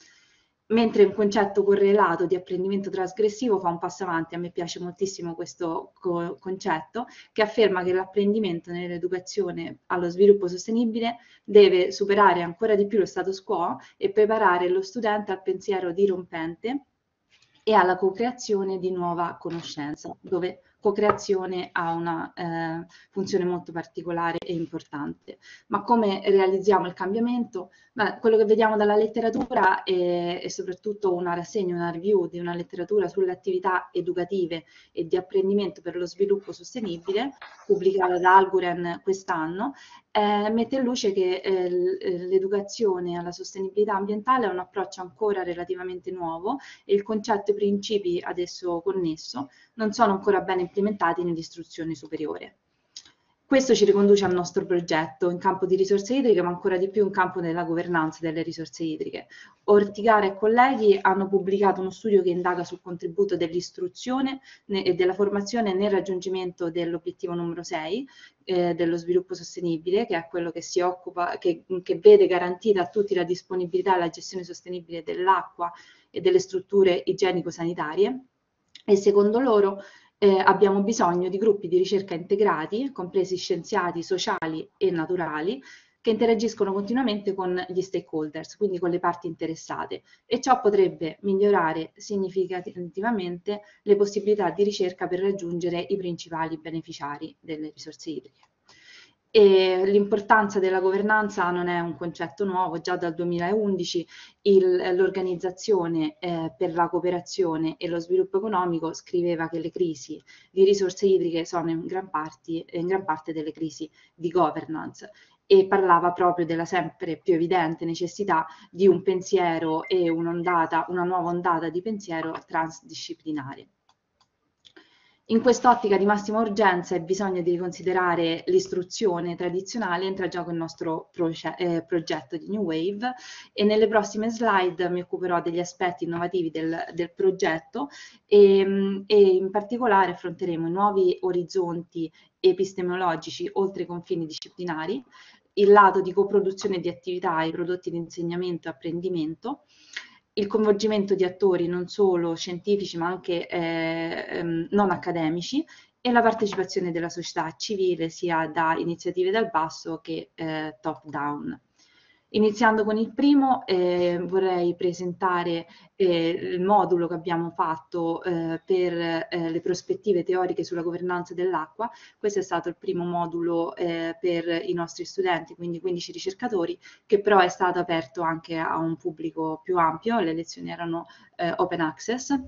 Mentre un concetto correlato di apprendimento trasgressivo fa un passo avanti, a me piace moltissimo questo co concetto, che afferma che l'apprendimento nell'educazione allo sviluppo sostenibile deve superare ancora di più lo status quo e preparare lo studente al pensiero dirompente e alla co-creazione di nuova conoscenza, dove co-creazione ha una eh, funzione molto particolare e importante. Ma come realizziamo il cambiamento? Beh, quello che vediamo dalla letteratura è, è, soprattutto una rassegna, una review di una letteratura sulle attività educative e di apprendimento per lo sviluppo sostenibile, pubblicata da Algoren quest'anno, eh, mette in luce che eh, l'educazione alla sostenibilità ambientale è un approccio ancora relativamente nuovo e il concetto e i principi adesso connesso non sono ancora ben implementati nell'istruzione superiore. Questo ci riconduce al nostro progetto in campo di risorse idriche, ma ancora di più in campo della governanza delle risorse idriche. Ortigara e colleghi hanno pubblicato uno studio che indaga sul contributo dell'istruzione e della formazione nel raggiungimento dell'obiettivo numero 6 eh, dello sviluppo sostenibile, che è quello che si occupa, che, che vede garantita a tutti la disponibilità e la gestione sostenibile dell'acqua e delle strutture igienico-sanitarie. E secondo loro eh, abbiamo bisogno di gruppi di ricerca integrati, compresi scienziati, sociali e naturali, che interagiscono continuamente con gli stakeholders, quindi con le parti interessate, e ciò potrebbe migliorare significativamente le possibilità di ricerca per raggiungere i principali beneficiari delle risorse idriche. E l'importanza della governanza non è un concetto nuovo, già dal 2011 l'Organizzazione eh, per la cooperazione e lo sviluppo economico scriveva che le crisi di risorse idriche sono in gran, parti, in gran parte delle crisi di governance e parlava proprio della sempre più evidente necessità di un pensiero e un'ondata, una nuova ondata di pensiero transdisciplinare. In quest'ottica di massima urgenza e bisogno di riconsiderare l'istruzione tradizionale entra in gioco il nostro eh, progetto di New Wave. E nelle prossime slide mi occuperò degli aspetti innovativi del, del progetto e, e, in particolare affronteremo nuovi orizzonti epistemologici oltre i confini disciplinari, il lato di coproduzione di attività e prodotti di insegnamento e apprendimento, il coinvolgimento di attori non solo scientifici ma anche eh, ehm, non accademici e la partecipazione della società civile sia da iniziative dal basso che eh, top down. Iniziando con il primo, eh, vorrei presentare eh, il modulo che abbiamo fatto eh, per eh, le prospettive teoriche sulla governanza dell'acqua. Questo è stato il primo modulo eh, per i nostri studenti, quindi 15 ricercatori, che però è stato aperto anche a un pubblico più ampio, le lezioni erano eh, open access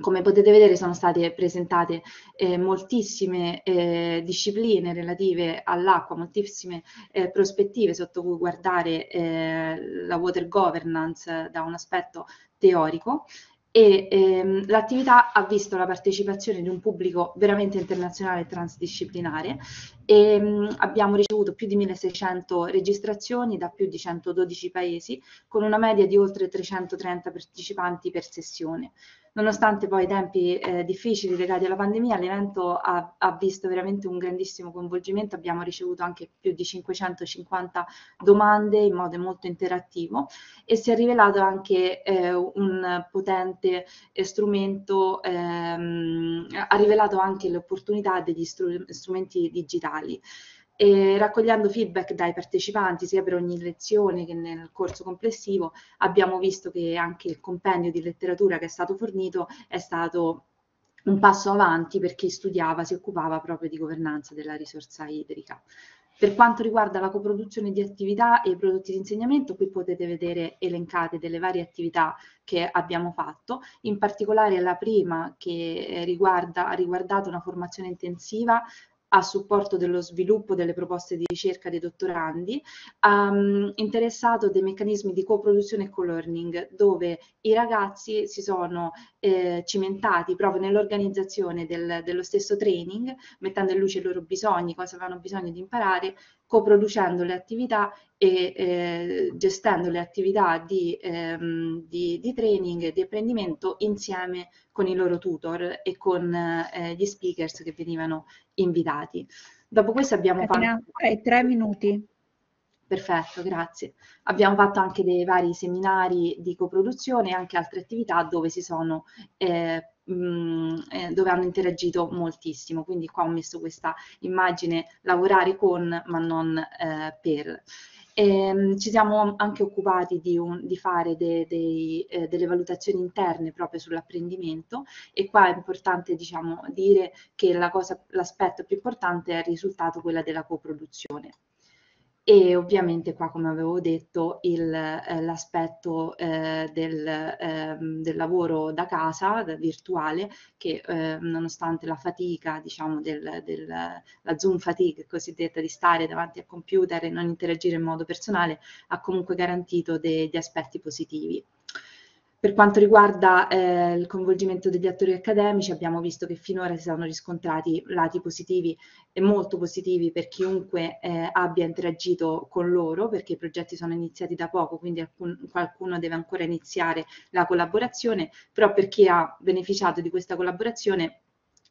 come potete vedere sono state presentate eh, moltissime eh, discipline relative all'acqua, moltissime eh, prospettive sotto cui guardare eh, la water governance da un aspetto teorico e ehm, l'attività ha visto la partecipazione di un pubblico veramente internazionale e transdisciplinare e ehm, abbiamo ricevuto più di 1600 registrazioni da più di 112 paesi con una media di oltre 330 partecipanti per sessione. Nonostante poi i tempi eh, difficili legati alla pandemia, l'evento ha, ha, visto veramente un grandissimo coinvolgimento, abbiamo ricevuto anche più di 550 domande in modo molto interattivo e si è rivelato anche eh, un potente strumento, ehm, ha rivelato anche l'opportunità degli strumenti digitali. E raccogliendo feedback dai partecipanti sia per ogni lezione che nel corso complessivo abbiamo visto che anche il compendio di letteratura che è stato fornito è stato un passo avanti per chi studiava, si occupava proprio di governanza della risorsa idrica. Per quanto riguarda la coproduzione di attività e i prodotti di insegnamento, qui potete vedere elencate delle varie attività che abbiamo fatto, in particolare la prima che riguarda, ha riguardato una formazione intensiva a supporto dello sviluppo delle proposte di ricerca dei dottorandi, um, interessato dei meccanismi di coproduzione e co-learning, dove i ragazzi si sono eh, cimentati proprio nell'organizzazione del, dello stesso training, mettendo in luce i loro bisogni, cosa avevano bisogno di imparare, coproducendo le attività e eh, gestendo le attività di, ehm, di, di, training e di apprendimento insieme con i loro tutor e con eh, gli speakers che venivano invitati. Dopo questo abbiamo fatto... Hai tre minuti. Perfetto, grazie. Abbiamo fatto anche dei vari seminari di coproduzione e anche altre attività dove si sono eh, mh, eh, dove hanno interagito moltissimo. Quindi qua ho messo questa immagine lavorare con ma non eh, per. E, ehm, ci siamo anche occupati di, un, di fare de, de, eh, delle valutazioni interne proprio sull'apprendimento e qua è importante diciamo, dire che l'aspetto più importante è il risultato, quella della coproduzione e ovviamente qua come avevo detto eh, l'aspetto eh, del, eh, del, lavoro da casa da virtuale che eh, nonostante la fatica diciamo del, del, la zoom fatigue cosiddetta di stare davanti al computer e non interagire in modo personale ha comunque garantito degli aspetti positivi. Per quanto riguarda eh, il coinvolgimento degli attori accademici, abbiamo visto che finora si sono riscontrati lati positivi e molto positivi per chiunque eh, abbia interagito con loro, perché i progetti sono iniziati da poco, quindi alcun, qualcuno deve ancora iniziare la collaborazione, però per chi ha beneficiato di questa collaborazione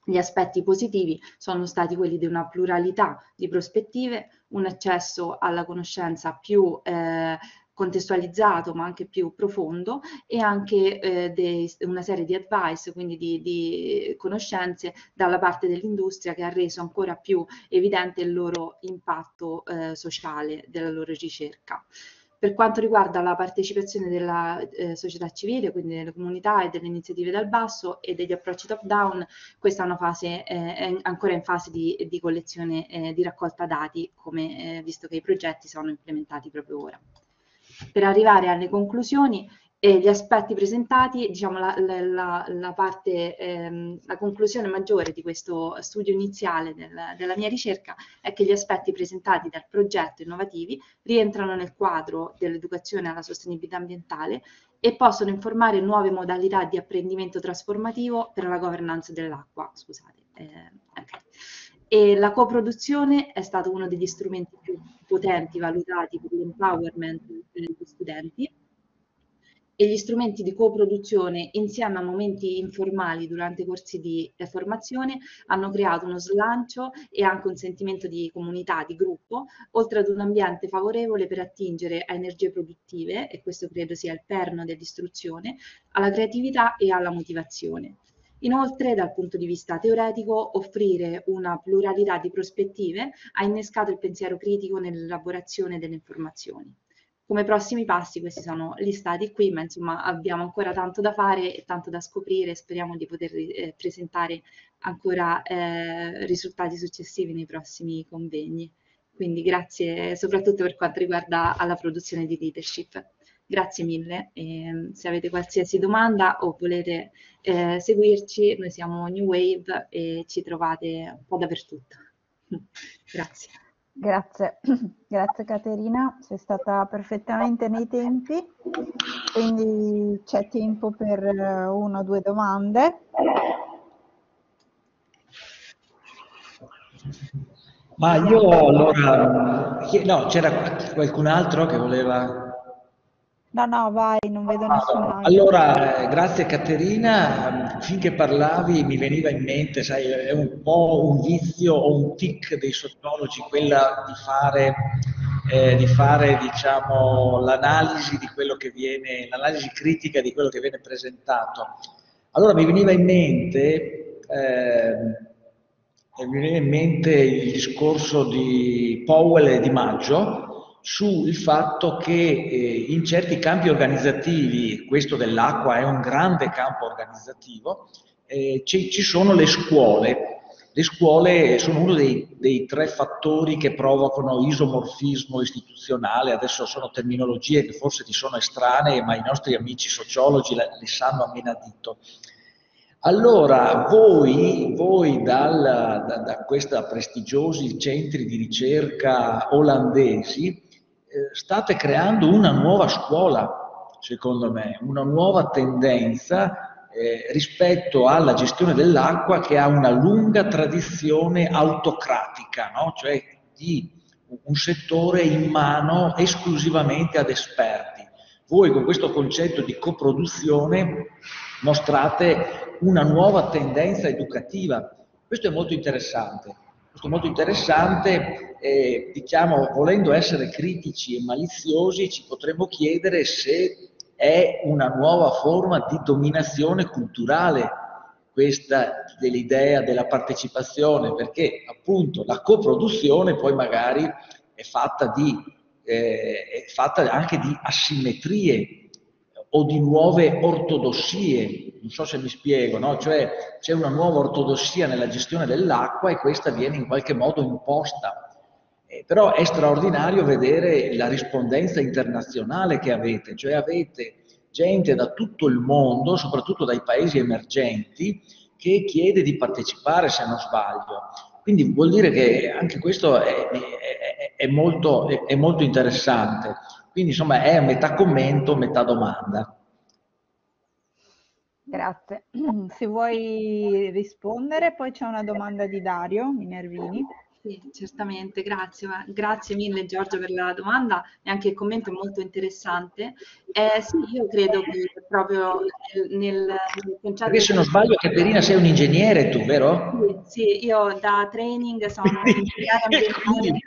gli aspetti positivi sono stati quelli di una pluralità di prospettive, un accesso alla conoscenza più eh, contestualizzato ma anche più profondo e anche eh, dei, una serie di advice, quindi di, di conoscenze dalla parte dell'industria che ha reso ancora più evidente il loro impatto eh, sociale della loro ricerca. Per quanto riguarda la partecipazione della eh, società civile, quindi delle comunità e delle iniziative dal basso e degli approcci top-down, questa è una fase eh, ancora in fase di, di collezione, eh, di raccolta dati, come, eh, visto che i progetti sono implementati proprio ora per arrivare alle conclusioni e gli aspetti presentati, diciamo la, la, la parte, ehm, la conclusione maggiore di questo studio iniziale del, della mia ricerca è che gli aspetti presentati dal progetto innovativi rientrano nel quadro dell'educazione alla sostenibilità ambientale e possono informare nuove modalità di apprendimento trasformativo per la governance dell'acqua. Scusate. Eh, okay. E la coproduzione è stato uno degli strumenti più potenti valutati per l'empowerment degli studenti e gli strumenti di coproduzione insieme a momenti informali durante i corsi di formazione hanno creato uno slancio e anche un sentimento di comunità, di gruppo, oltre ad un ambiente favorevole per attingere a energie produttive, e questo credo sia il perno dell'istruzione, alla creatività e alla motivazione. Inoltre, dal punto di vista teoretico, offrire una pluralità di prospettive ha innescato il pensiero critico nell'elaborazione delle informazioni. Come prossimi passi questi sono listati qui, ma insomma abbiamo ancora tanto da fare e tanto da scoprire, speriamo di poter eh, presentare ancora eh, risultati successivi nei prossimi convegni. Quindi grazie soprattutto per quanto riguarda la produzione di leadership. Grazie mille, e, se avete qualsiasi domanda o volete eh, seguirci, noi siamo New Wave e ci trovate un po' dappertutto. Grazie. Grazie, grazie Caterina, sei stata perfettamente nei tempi, quindi c'è tempo per eh, una o due domande. Ma io allora, no, c'era qualcun altro che voleva... No, no, vai, non vedo nessun altro. Allora, eh, grazie Caterina, finché parlavi mi veniva in mente, sai, è un po' un vizio o un tic dei sociologi quella di fare, eh, di fare diciamo, l'analisi di quello che viene, l'analisi critica di quello che viene presentato. Allora mi veniva in mente eh, mi viene in mente il discorso di Powell e di Maggio sul fatto che eh, in certi campi organizzativi, questo dell'acqua è un grande campo organizzativo, eh, ci, ci sono le scuole le scuole sono uno dei, dei, tre fattori che provocano isomorfismo istituzionale, adesso sono terminologie che forse ti sono estranee, ma i nostri amici sociologi le, le sanno a menadito. Allora, voi, voi dal, da, da questi prestigiosi centri di ricerca olandesi state creando una nuova scuola, secondo me, una nuova tendenza eh, rispetto alla gestione dell'acqua che ha una lunga tradizione autocratica, no? cioè di un settore in mano esclusivamente ad esperti. Voi con questo concetto di coproduzione mostrate una nuova tendenza educativa. Questo è molto interessante. Questo è molto interessante, eh, diciamo, volendo essere critici e maliziosi, ci potremmo chiedere se è una nuova forma di dominazione culturale questa dell'idea della partecipazione, perché appunto la coproduzione poi magari è fatta, di, eh, è fatta anche di asimmetrie o di nuove ortodossie, non so se mi spiego, no? cioè c'è una nuova ortodossia nella gestione dell'acqua e questa viene in qualche modo imposta. Eh, però è straordinario vedere la rispondenza internazionale che avete, cioè avete gente da tutto il mondo, soprattutto dai paesi emergenti, che chiede di partecipare, se non sbaglio. Quindi vuol dire che anche questo è, è, è, molto, è molto interessante. Quindi insomma è metà commento, metà domanda. Grazie. Se vuoi rispondere, poi c'è una domanda di Dario Minervini. Sì, certamente, grazie, grazie mille Giorgio per la domanda e anche il commento è molto interessante. Eh, sì, io credo che proprio nel, nel concetto... Perché se non sbaglio Caterina sei un ingegnere tu, vero? Sì, sì io da training sono un ingegnere ambientale.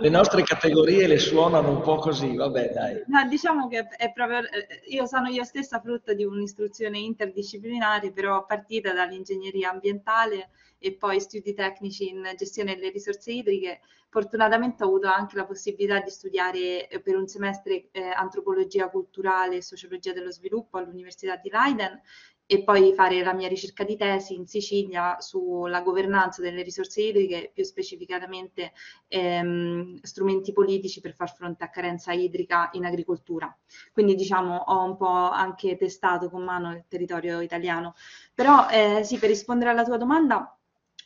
Le nostre categorie le suonano un po' così, vabbè dai. No, diciamo che è proprio, io sono io stessa frutto di un'istruzione interdisciplinare, però partita dall'ingegneria ambientale e poi studi tecnici in gestione delle risorse idriche. Fortunatamente ho avuto anche la possibilità di studiare eh, per un semestre eh, antropologia culturale e sociologia dello sviluppo all'Università di Leiden e poi fare la mia ricerca di tesi in Sicilia sulla governanza delle risorse idriche, più specificatamente ehm, strumenti politici per far fronte a carenza idrica in agricoltura. Quindi diciamo ho un po' anche testato con mano il territorio italiano. Però eh, sì, per rispondere alla tua domanda,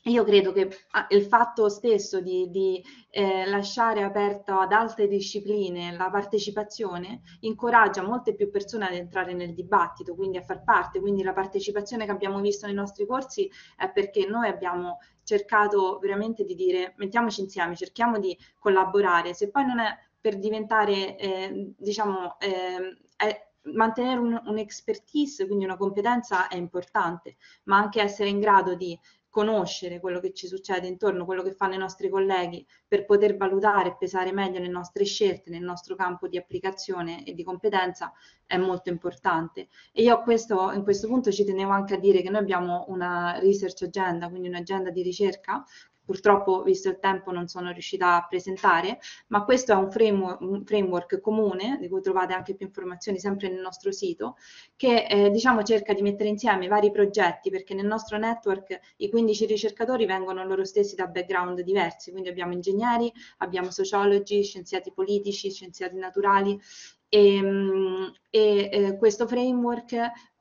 io credo che ah, il fatto stesso di, di eh, lasciare aperto ad altre discipline la partecipazione incoraggia molte più persone ad entrare nel dibattito, quindi a far parte. Quindi la partecipazione che abbiamo visto nei nostri corsi è perché noi abbiamo cercato veramente di dire mettiamoci insieme, cerchiamo di collaborare. Se poi non è per diventare, eh, diciamo, eh, è, mantenere un'expertise, un quindi una competenza è importante, ma anche essere in grado di conoscere quello che ci succede intorno, quello che fanno i nostri colleghi, per poter valutare e pesare meglio le nostre scelte nel nostro campo di applicazione e di competenza è molto importante. E io a questo, in questo punto ci tenevo anche a dire che noi abbiamo una research agenda, quindi un'agenda di ricerca purtroppo visto il tempo non sono riuscita a presentare, ma questo è un framework, un framework comune, di cui trovate anche più informazioni sempre nel nostro sito, che eh, diciamo cerca di mettere insieme vari progetti, perché nel nostro network i 15 ricercatori vengono loro stessi da background diversi, quindi abbiamo ingegneri, abbiamo sociologi, scienziati politici, scienziati naturali, e, mm, e eh, questo framework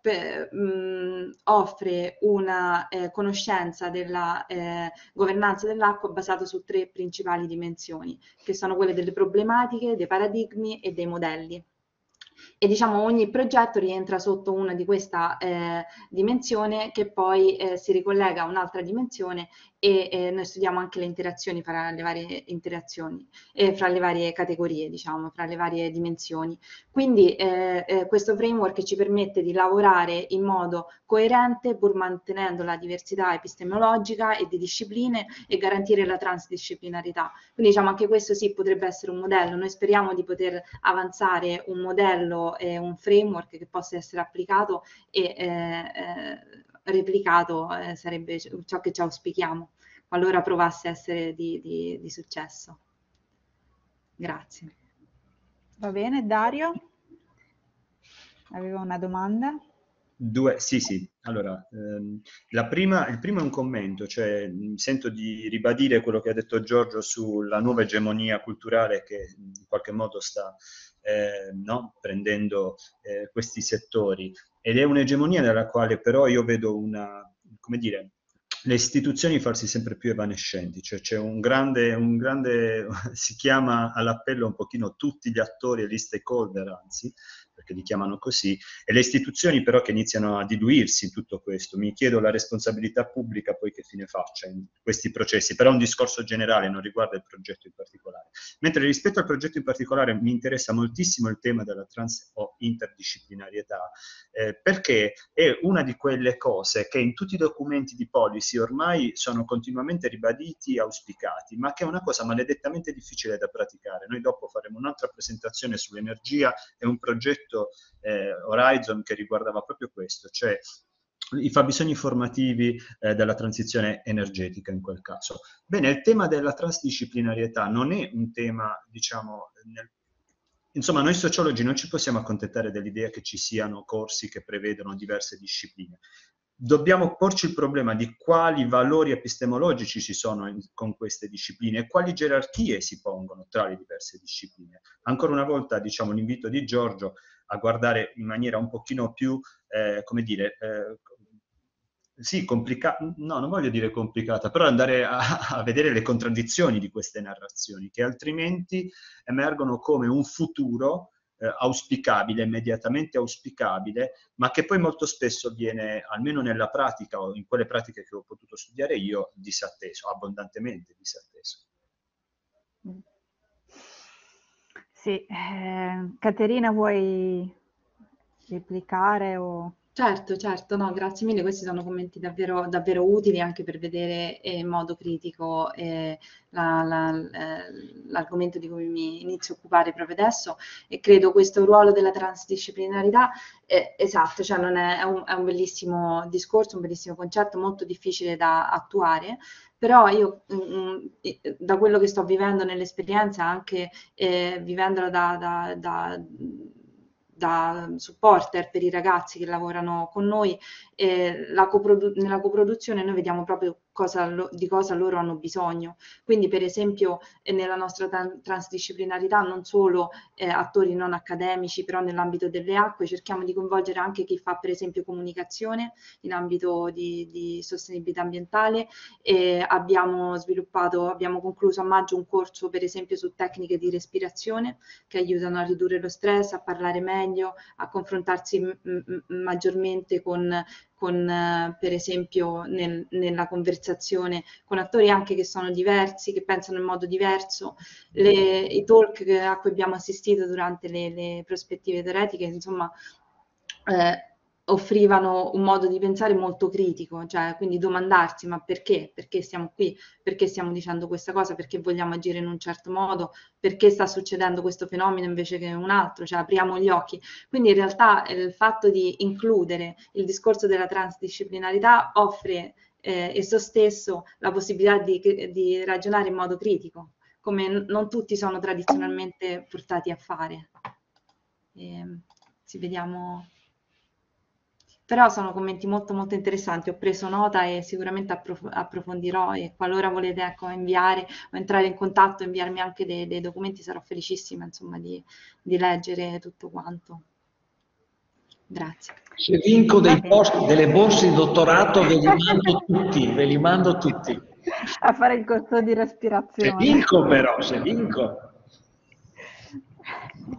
per, mh, offre una eh, conoscenza della eh, governanza dell'acqua basata su tre principali dimensioni, che sono quelle delle problematiche, dei paradigmi e dei modelli e diciamo ogni progetto rientra sotto una di questa eh, dimensione che poi eh, si ricollega a un'altra dimensione e eh, noi studiamo anche le interazioni fra le varie interazioni e fra le varie categorie, diciamo, fra le varie dimensioni. Quindi eh, eh, questo framework ci permette di lavorare in modo coerente pur mantenendo la diversità epistemologica e di discipline e garantire la transdisciplinarità. Quindi diciamo anche questo sì potrebbe essere un modello, noi speriamo di poter avanzare un modello proprio eh, un framework che possa essere applicato e eh, eh, replicato eh, sarebbe ciò che ci auspichiamo, qualora provasse a essere di, di, di successo. Grazie. Va bene, Dario? Aveva una domanda? Due, sì, sì. Allora, ehm, prima, il primo è un commento, cioè sento di ribadire quello che ha detto Giorgio sulla nuova egemonia culturale che in qualche modo sta eh, no, prendendo eh, questi settori ed è un'egemonia nella quale però io vedo una, come dire, le istituzioni farsi sempre più evanescenti, cioè c'è un grande, un grande si chiama all'appello un pochino tutti gli attori e gli stakeholder, anzi, perché li chiamano così, e le istituzioni però che iniziano a diluirsi in tutto questo. Mi chiedo la responsabilità pubblica poi che fine faccia in questi processi, però è un discorso generale, non riguarda il progetto in particolare. Mentre rispetto al progetto in particolare mi interessa moltissimo il tema della trans o interdisciplinarietà, eh, perché è una di quelle cose che in tutti i documenti di policy ormai sono continuamente ribaditi e auspicati, ma che è una cosa maledettamente difficile da praticare. Noi dopo faremo un'altra presentazione sull'energia e un progetto progetto eh, Horizon che riguardava proprio questo, cioè i fabbisogni formativi eh, della transizione energetica in quel caso. Bene, il tema della transdisciplinarietà non è un tema, diciamo, nel... insomma, noi sociologi non ci possiamo accontentare dell'idea che ci siano corsi che prevedono diverse discipline dobbiamo porci il problema di quali valori epistemologici ci sono in, con queste discipline e quali gerarchie si pongono tra le diverse discipline. Ancora una volta, diciamo, l'invito di Giorgio a guardare in maniera un pochino più, eh, come dire, eh, sì, complicata, no, non voglio dire complicata, però andare a, a, vedere le contraddizioni di queste narrazioni, che altrimenti emergono come un futuro eh, auspicabile, immediatamente auspicabile, ma che poi molto spesso viene, almeno nella pratica o in quelle pratiche che ho potuto studiare io, disatteso, abbondantemente disatteso. Sì, eh, Caterina vuoi replicare o... Certo, certo, no, grazie mille, questi sono commenti davvero, davvero utili anche per vedere eh, in modo critico eh, la, la, eh, l'argomento di cui mi inizio a occupare proprio adesso. E credo questo ruolo della transdisciplinarità, esatto, cioè è, è, un, è un bellissimo discorso, un bellissimo concetto, molto difficile da attuare, però io mh, mm, mm, da quello che sto vivendo nell'esperienza, anche eh, vivendola da, da, da da supporter per i ragazzi che lavorano con noi, eh, coprodu- nella coproduzione noi vediamo proprio cosa lo- di cosa loro hanno bisogno. Quindi per esempio eh, nella nostra transdisciplinarità non solo eh, attori non accademici, però nell'ambito delle acque cerchiamo di coinvolgere anche chi fa per esempio comunicazione in ambito di, di sostenibilità ambientale e abbiamo sviluppato, abbiamo concluso a maggio un corso per esempio su tecniche di respirazione che aiutano a ridurre lo stress, a parlare meglio, a confrontarsi maggiormente con con, eh, per esempio nel, nella conversazione con attori anche che sono diversi, che pensano in modo diverso, le, i talk a cui abbiamo assistito durante le, le prospettive teoretiche, insomma, eh, offrivano un modo di pensare molto critico, cioè quindi domandarsi ma perché? Perché siamo qui? Perché stiamo dicendo questa cosa? Perché vogliamo agire in un certo modo? Perché sta succedendo questo fenomeno invece che un altro? Cioè apriamo gli occhi. Quindi in realtà il fatto di includere il discorso della transdisciplinarità offre eh, esso stesso la possibilità di, di ragionare in modo critico, come non tutti sono tradizionalmente portati a fare. E, ehm, ci vediamo però sono commenti molto molto interessanti, ho preso nota e sicuramente approf- approfondirò e qualora volete ecco, inviare o entrare in contatto, inviarmi anche dei, dei documenti, sarò felicissima insomma di, di, leggere tutto quanto. Grazie. Se vinco posti, delle borse di dottorato ve li mando tutti, ve li mando tutti. A fare il corso di respirazione. Se vinco però, se vinco.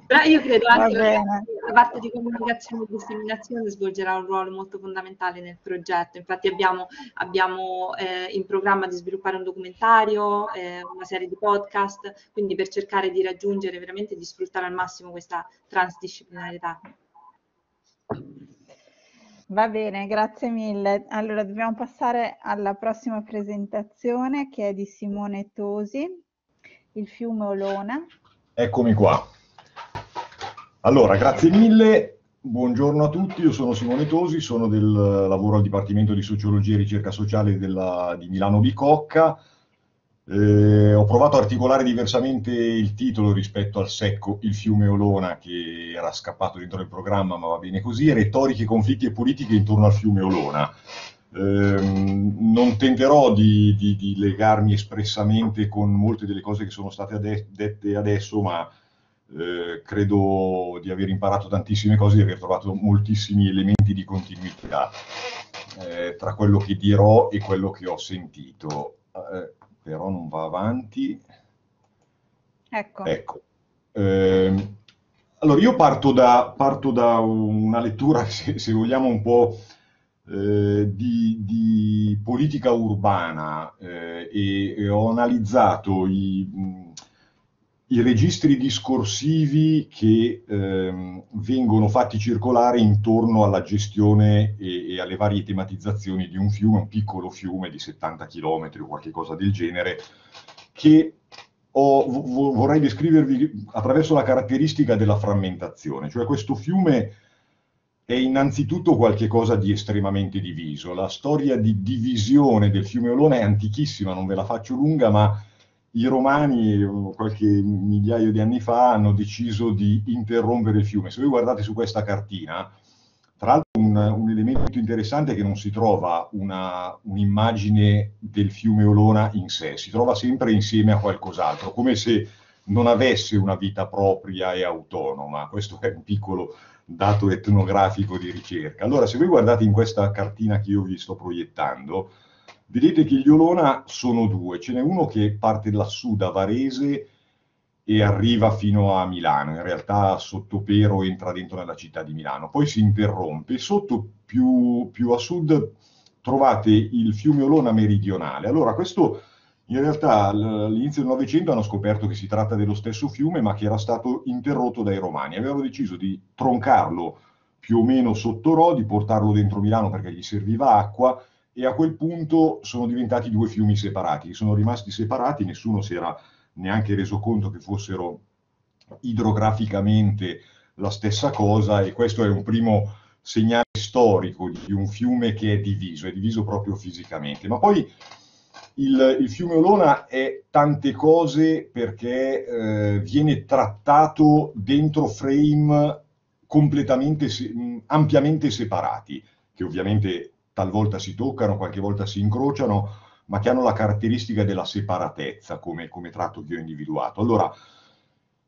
Però io credo anche che la parte di comunicazione e disseminazione svolgerà un ruolo molto fondamentale nel progetto. Infatti abbiamo, abbiamo eh, in programma di sviluppare un documentario, eh, una serie di podcast, quindi per cercare di raggiungere veramente di sfruttare al massimo questa transdisciplinarità. Va bene, grazie mille. Allora dobbiamo passare alla prossima presentazione che è di Simone Tosi, il fiume Olona. Eccomi qua. Allora, grazie mille, buongiorno a tutti, io sono Simone Tosi, sono del lavoro al Dipartimento di Sociologia e Ricerca Sociale della, di Milano Bicocca. Eh, ho provato a articolare diversamente il titolo rispetto al secco Il fiume Olona che era scappato dentro il programma, ma va bene così, retoriche, conflitti e politiche intorno al fiume Olona. Eh, non tenterò di, di, di, legarmi espressamente con molte delle cose che sono state ade- dette adesso, ma eh, credo di aver imparato tantissime cose, di aver trovato moltissimi elementi di continuità eh, tra quello che dirò e quello che ho sentito. Eh, però non va avanti. Ecco. ecco. Ehm, allora, io parto da, parto da una lettura, se, se vogliamo, un po' eh, di, di, politica urbana eh, e, e, ho analizzato i, i registri discorsivi che ehm, vengono fatti circolare intorno alla gestione e, e, alle varie tematizzazioni di un fiume, un piccolo fiume di 70 km o qualche cosa del genere, che ho, v- vorrei descrivervi attraverso la caratteristica della frammentazione, cioè questo fiume è innanzitutto qualcosa di estremamente diviso. La storia di divisione del fiume Olona è antichissima, non ve la faccio lunga, ma i romani qualche migliaio di anni fa hanno deciso di interrompere il fiume. Se voi guardate su questa cartina, tra l'altro un, un elemento interessante è che non si trova una, un'immagine del fiume Olona in sé, si trova sempre insieme a qualcos'altro, come se non avesse una vita propria e autonoma. Questo è un piccolo dato etnografico di ricerca. Allora, se voi guardate in questa cartina che io vi sto proiettando, Vedete che gli Olona sono due, ce n'è uno che parte lassù da Varese e arriva fino a Milano, in realtà sotto Pero entra dentro nella città di Milano, poi si interrompe, sotto più, più a sud trovate il fiume Olona meridionale. Allora questo in realtà all'inizio del Novecento hanno scoperto che si tratta dello stesso fiume ma che era stato interrotto dai romani, avevano deciso di troncarlo più o meno sotto Ro, di portarlo dentro Milano perché gli serviva acqua e a quel punto sono diventati due fiumi separati, sono rimasti separati, nessuno si era neanche reso conto che fossero idrograficamente la stessa cosa e questo è un primo segnale storico di un fiume che è diviso, è diviso proprio fisicamente. Ma poi il, il fiume Olona è tante cose perché eh, viene trattato dentro frame completamente, ampiamente separati, che ovviamente talvolta si toccano, qualche volta si incrociano, ma che hanno la caratteristica della separatezza come, come tratto che ho individuato. Allora,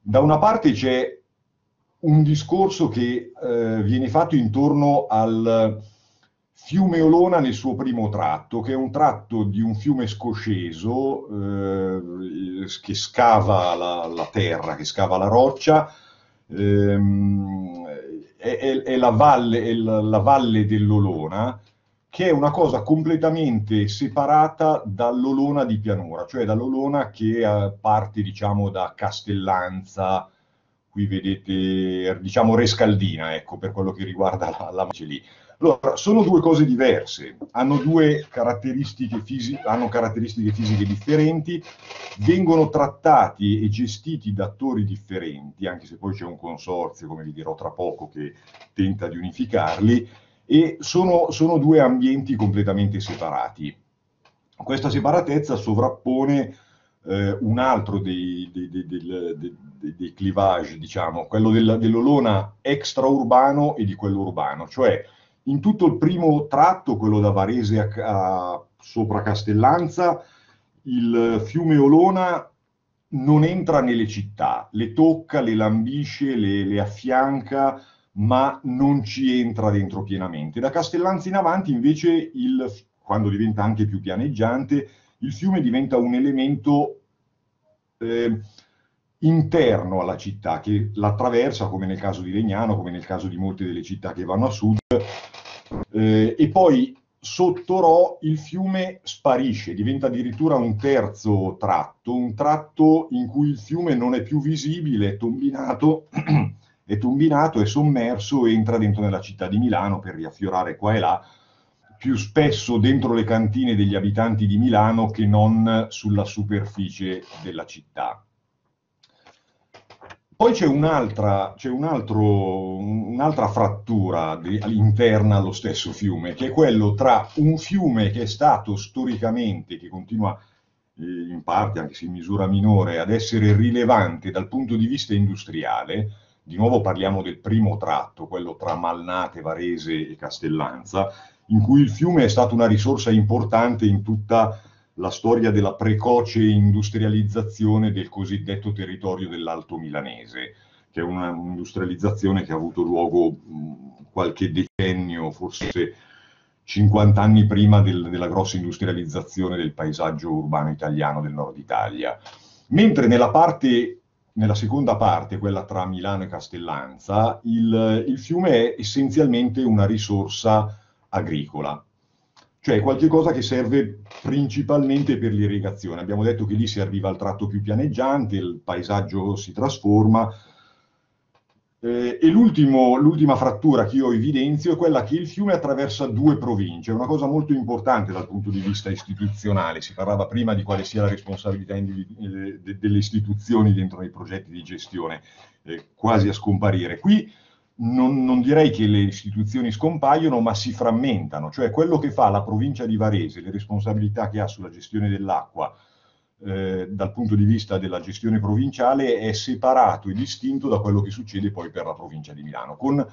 da una parte c'è un discorso che eh, viene fatto intorno al fiume Olona nel suo primo tratto, che è un tratto di un fiume scosceso eh, che scava la, la, terra, che scava la roccia, ehm, è, è, è, la valle, è la, la valle dell'Olona, che è una cosa completamente separata dall'Olona di pianura, cioè dall'Olona che eh, parte diciamo da Castellanza, qui vedete diciamo Rescaldina, ecco, per quello che riguarda la, la lì. Allora, sono due cose diverse, hanno due caratteristiche, fisi- hanno caratteristiche fisiche differenti, vengono trattati e gestiti da attori differenti, anche se poi c'è un consorzio, come vi dirò tra poco, che tenta di unificarli, e sono, sono due ambienti completamente separati. Questa separatezza sovrappone eh, un altro dei, dei, dei, dei clivage, diciamo, quello del, dell'Olona extraurbano e di quello urbano, cioè in tutto il primo tratto, quello da Varese a, a sopra Castellanza, il fiume Olona non entra nelle città, le tocca, le lambisce, le, le affianca, ma non ci entra dentro pienamente. Da Castellanza in avanti invece, il, quando diventa anche più pianeggiante, il fiume diventa un elemento eh, interno alla città, che l'attraversa, come nel caso di Legnano, come nel caso di molte delle città che vanno a sud, eh, e poi sotto Ro il fiume sparisce, diventa addirittura un terzo tratto, un tratto in cui il fiume non è più visibile, è tombinato è tombinato, è sommerso, entra dentro nella città di Milano per riaffiorare qua e là, più spesso dentro le cantine degli abitanti di Milano che non sulla superficie della città. Poi c'è un'altra, un un'altra frattura interna allo stesso fiume, che è quello tra un fiume che è stato storicamente, che continua eh, in parte, anche se in misura minore, ad essere rilevante dal punto di vista industriale, di nuovo parliamo del primo tratto, quello tra Malnate, Varese e Castellanza, in cui il fiume è stato una risorsa importante in tutta la storia della precoce industrializzazione del cosiddetto territorio dell'Alto Milanese, che è un'industrializzazione che ha avuto luogo qualche decennio, forse 50 anni prima del, della grossa industrializzazione del paesaggio urbano italiano del nord Italia. Mentre nella, parte, nella seconda parte, quella tra Milano e Castellanza, il, il fiume è essenzialmente una risorsa agricola cioè qualcosa che serve principalmente per l'irrigazione. Abbiamo detto che lì si arriva al tratto più pianeggiante, il paesaggio si trasforma. Eh, e l'ultima frattura che io evidenzio è quella che il fiume attraversa due province, è una cosa molto importante dal punto di vista istituzionale. Si parlava prima di quale sia la responsabilità eh, delle istituzioni dentro i progetti di gestione, eh, quasi a scomparire. Qui non, non, direi che le istituzioni scompaiono, ma si frammentano, cioè quello che fa la provincia di Varese, le responsabilità che ha sulla gestione dell'acqua eh, dal punto di vista della gestione provinciale è separato e distinto da quello che succede poi per la provincia di Milano, con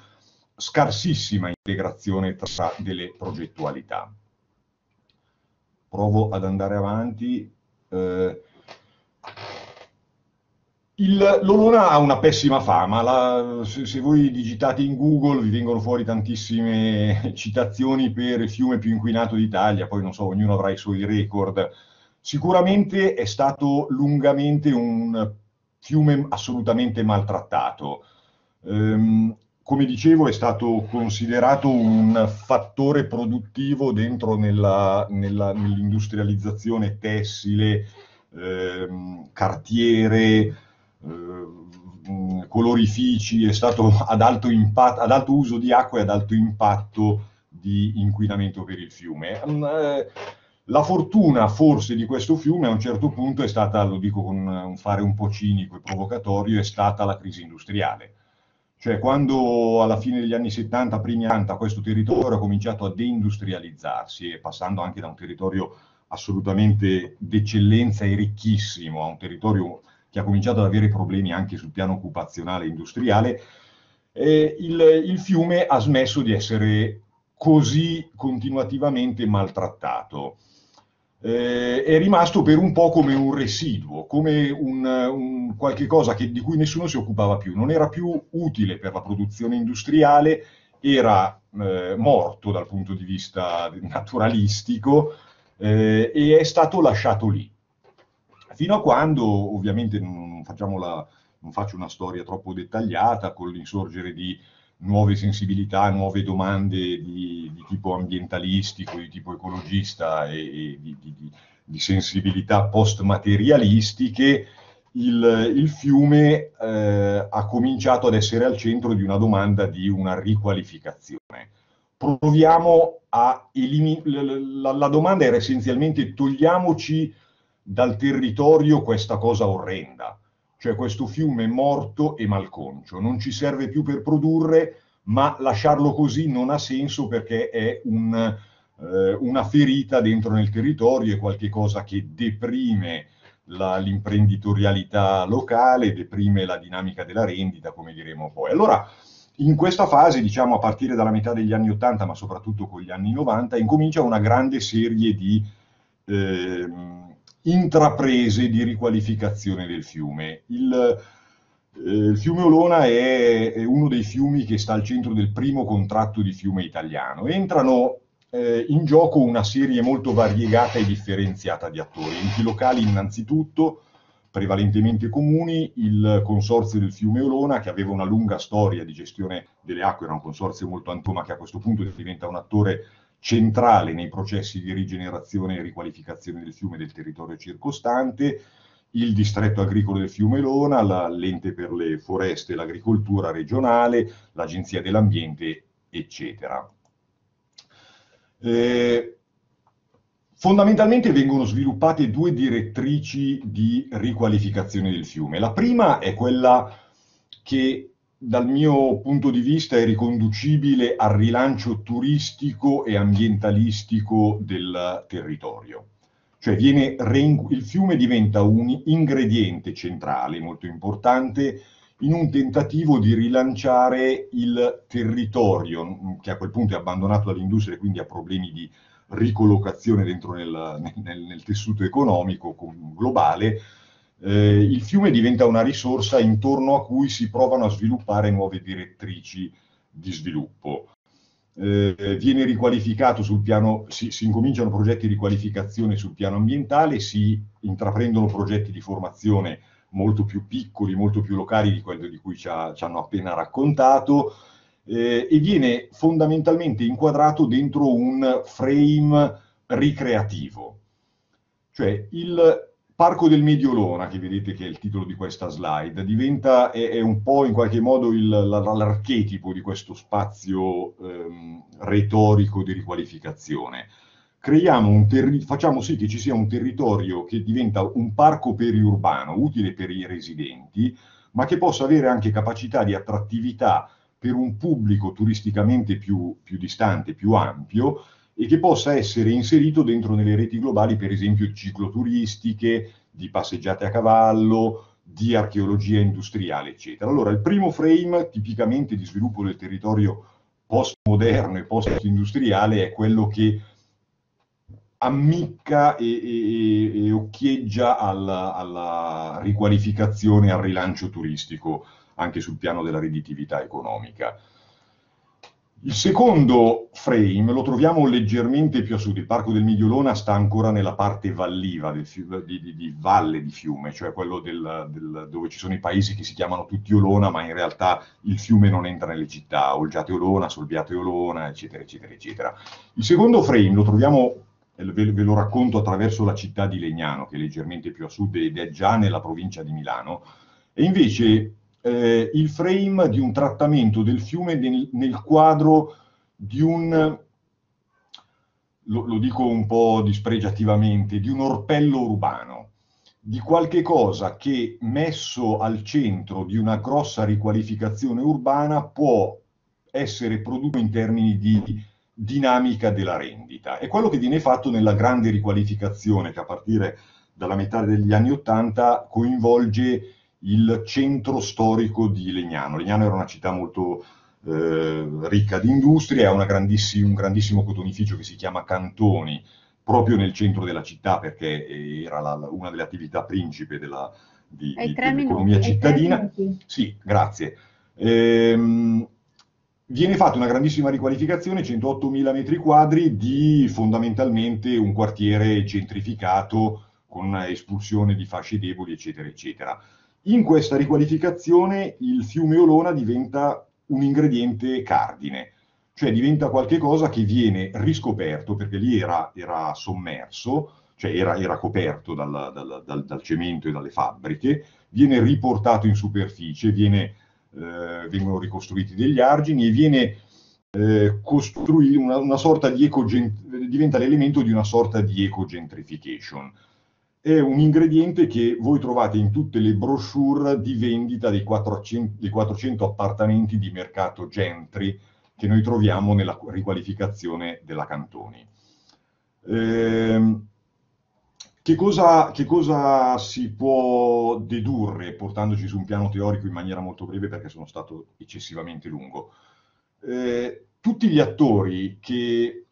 scarsissima integrazione tra delle progettualità. Provo ad andare avanti. Eh, L'Olona ha una pessima fama, la, se, se, voi digitate in Google vi vengono fuori tantissime citazioni per il fiume più inquinato d'Italia, poi non so, ognuno avrà i suoi record. Sicuramente è stato lungamente un fiume assolutamente maltrattato. Ehm, come dicevo, è stato considerato un fattore produttivo dentro nella, nella, nell'industrializzazione tessile, ehm, cartiere, eh, colorifici, è stato ad alto, impatto, ad alto uso di acqua e ad alto impatto di inquinamento per il fiume. La fortuna forse di questo fiume a un certo punto è stata, lo dico con un fare un po' cinico e provocatorio, è stata la crisi industriale. Cioè quando alla fine degli anni 70, primi anni, questo territorio ha cominciato a deindustrializzarsi e passando anche da un territorio assolutamente d'eccellenza e ricchissimo a un territorio che ha cominciato ad avere problemi anche sul piano occupazionale e industriale, eh, il, il fiume ha smesso di essere così continuativamente maltrattato. Eh, è rimasto per un po' come un residuo, come un, un qualche cosa che, di cui nessuno si occupava più, non era più utile per la produzione industriale, era eh, morto dal punto di vista naturalistico eh, e è stato lasciato lì. Fino a quando ovviamente non, la, non faccio una storia troppo dettagliata con l'insorgere di nuove sensibilità, nuove domande di, di tipo ambientalistico, di tipo ecologista e, e di, di, di, sensibilità post-materialistiche, il, il fiume eh, ha cominciato ad essere al centro di una domanda di una riqualificazione. Proviamo a eliminare, la, la domanda era essenzialmente togliamoci dal territorio questa cosa orrenda, cioè questo fiume morto e malconcio, non ci serve più per produrre, ma lasciarlo così non ha senso perché è un, eh, una ferita dentro nel territorio, è qualcosa che deprime la, l'imprenditorialità locale, deprime la dinamica della rendita, come diremo poi. Allora, in questa fase, diciamo a partire dalla metà degli anni 80, ma soprattutto con gli anni 90, incomincia una grande serie di... Eh, intraprese di riqualificazione del fiume. Il, eh, il fiume Olona è, è, uno dei fiumi che sta al centro del primo contratto di fiume italiano. Entrano eh, in gioco una serie molto variegata e differenziata di attori, enti locali innanzitutto, prevalentemente comuni, il consorzio del fiume Olona che aveva una lunga storia di gestione delle acque, era un consorzio molto antico ma che a questo punto diventa un attore centrale nei processi di rigenerazione e riqualificazione del fiume e del territorio circostante, il distretto agricolo del fiume Lona, la, l'ente per le foreste e l'agricoltura regionale, l'agenzia dell'ambiente, eccetera. Eh, fondamentalmente vengono sviluppate due direttrici di riqualificazione del fiume. La prima è quella che dal mio punto di vista è riconducibile al rilancio turistico e ambientalistico del territorio. Cioè viene, il fiume diventa un ingrediente centrale molto importante in un tentativo di rilanciare il territorio, che a quel punto è abbandonato dall'industria e quindi ha problemi di ricollocazione dentro nel, nel, nel tessuto economico globale, eh, il fiume diventa una risorsa intorno a cui si provano a sviluppare nuove direttrici di sviluppo. Eh, viene riqualificato sul piano, si, si, incominciano progetti di riqualificazione sul piano ambientale, si intraprendono progetti di formazione molto più piccoli, molto più locali di quello di cui ci, ha, ci hanno appena raccontato, eh, e viene fondamentalmente inquadrato dentro un frame ricreativo. Cioè il Parco del Mediolona, che vedete che è il titolo di questa slide, diventa, è, è un po' in qualche modo il, l'archetipo di questo spazio ehm, retorico di riqualificazione. Terri- facciamo sì che ci sia un territorio che diventa un parco periurbano, utile per i residenti, ma che possa avere anche capacità di attrattività per un pubblico turisticamente più, più distante, più ampio, e che possa essere inserito dentro nelle reti globali, per esempio cicloturistiche, di passeggiate a cavallo, di archeologia industriale, eccetera. Allora, il primo frame tipicamente di sviluppo del territorio postmoderno e post-industriale è quello che ammicca e, e, e occhieggia alla, alla riqualificazione, al rilancio turistico anche sul piano della redditività economica. Il secondo frame lo troviamo leggermente più a sud, il Parco del Mediolona sta ancora nella parte valliva fiume, di, di, di, valle di fiume, cioè quello del, del, dove ci sono i paesi che si chiamano tutti Olona, ma in realtà il fiume non entra nelle città, Olgiate Olona, Solbiate Olona, eccetera, eccetera, eccetera. Il secondo frame lo troviamo, ve, ve lo racconto attraverso la città di Legnano, che è leggermente più a sud ed è già nella provincia di Milano, e invece eh, il frame di un trattamento del fiume nel, nel quadro di un, lo, lo, dico un po' dispregiativamente, di un orpello urbano, di qualche cosa che messo al centro di una grossa riqualificazione urbana può essere prodotto in termini di dinamica della rendita. È quello che viene fatto nella grande riqualificazione che a partire dalla metà degli anni Ottanta coinvolge il centro storico di Legnano. Legnano era una città molto eh, ricca di industrie, ha un grandissimo cotonificio che si chiama Cantoni, proprio nel centro della città perché era la, una delle attività principe della, di, di, dell'economia cittadina. Sì, grazie. Ehm, viene fatta una grandissima riqualificazione, 108.000 metri quadri di fondamentalmente un quartiere gentrificato con espulsione di fasce deboli, eccetera, eccetera. In questa riqualificazione il fiume Olona diventa un ingrediente cardine, cioè diventa qualcosa che viene riscoperto perché lì era, era sommerso, cioè era, era coperto dal, dal, dal, dal, cemento e dalle fabbriche, viene riportato in superficie, viene, eh, vengono ricostruiti degli argini e viene eh, costruito una, una, sorta di ecogent- diventa l'elemento di una sorta di ecogentrification è un ingrediente che voi trovate in tutte le brochure di vendita dei 400, dei 400 appartamenti di mercato Gentry che noi troviamo nella riqualificazione della Cantoni. Eh, che, cosa, che cosa, si può dedurre, portandoci su un piano teorico in maniera molto breve perché sono stato eccessivamente lungo? Eh, tutti gli attori che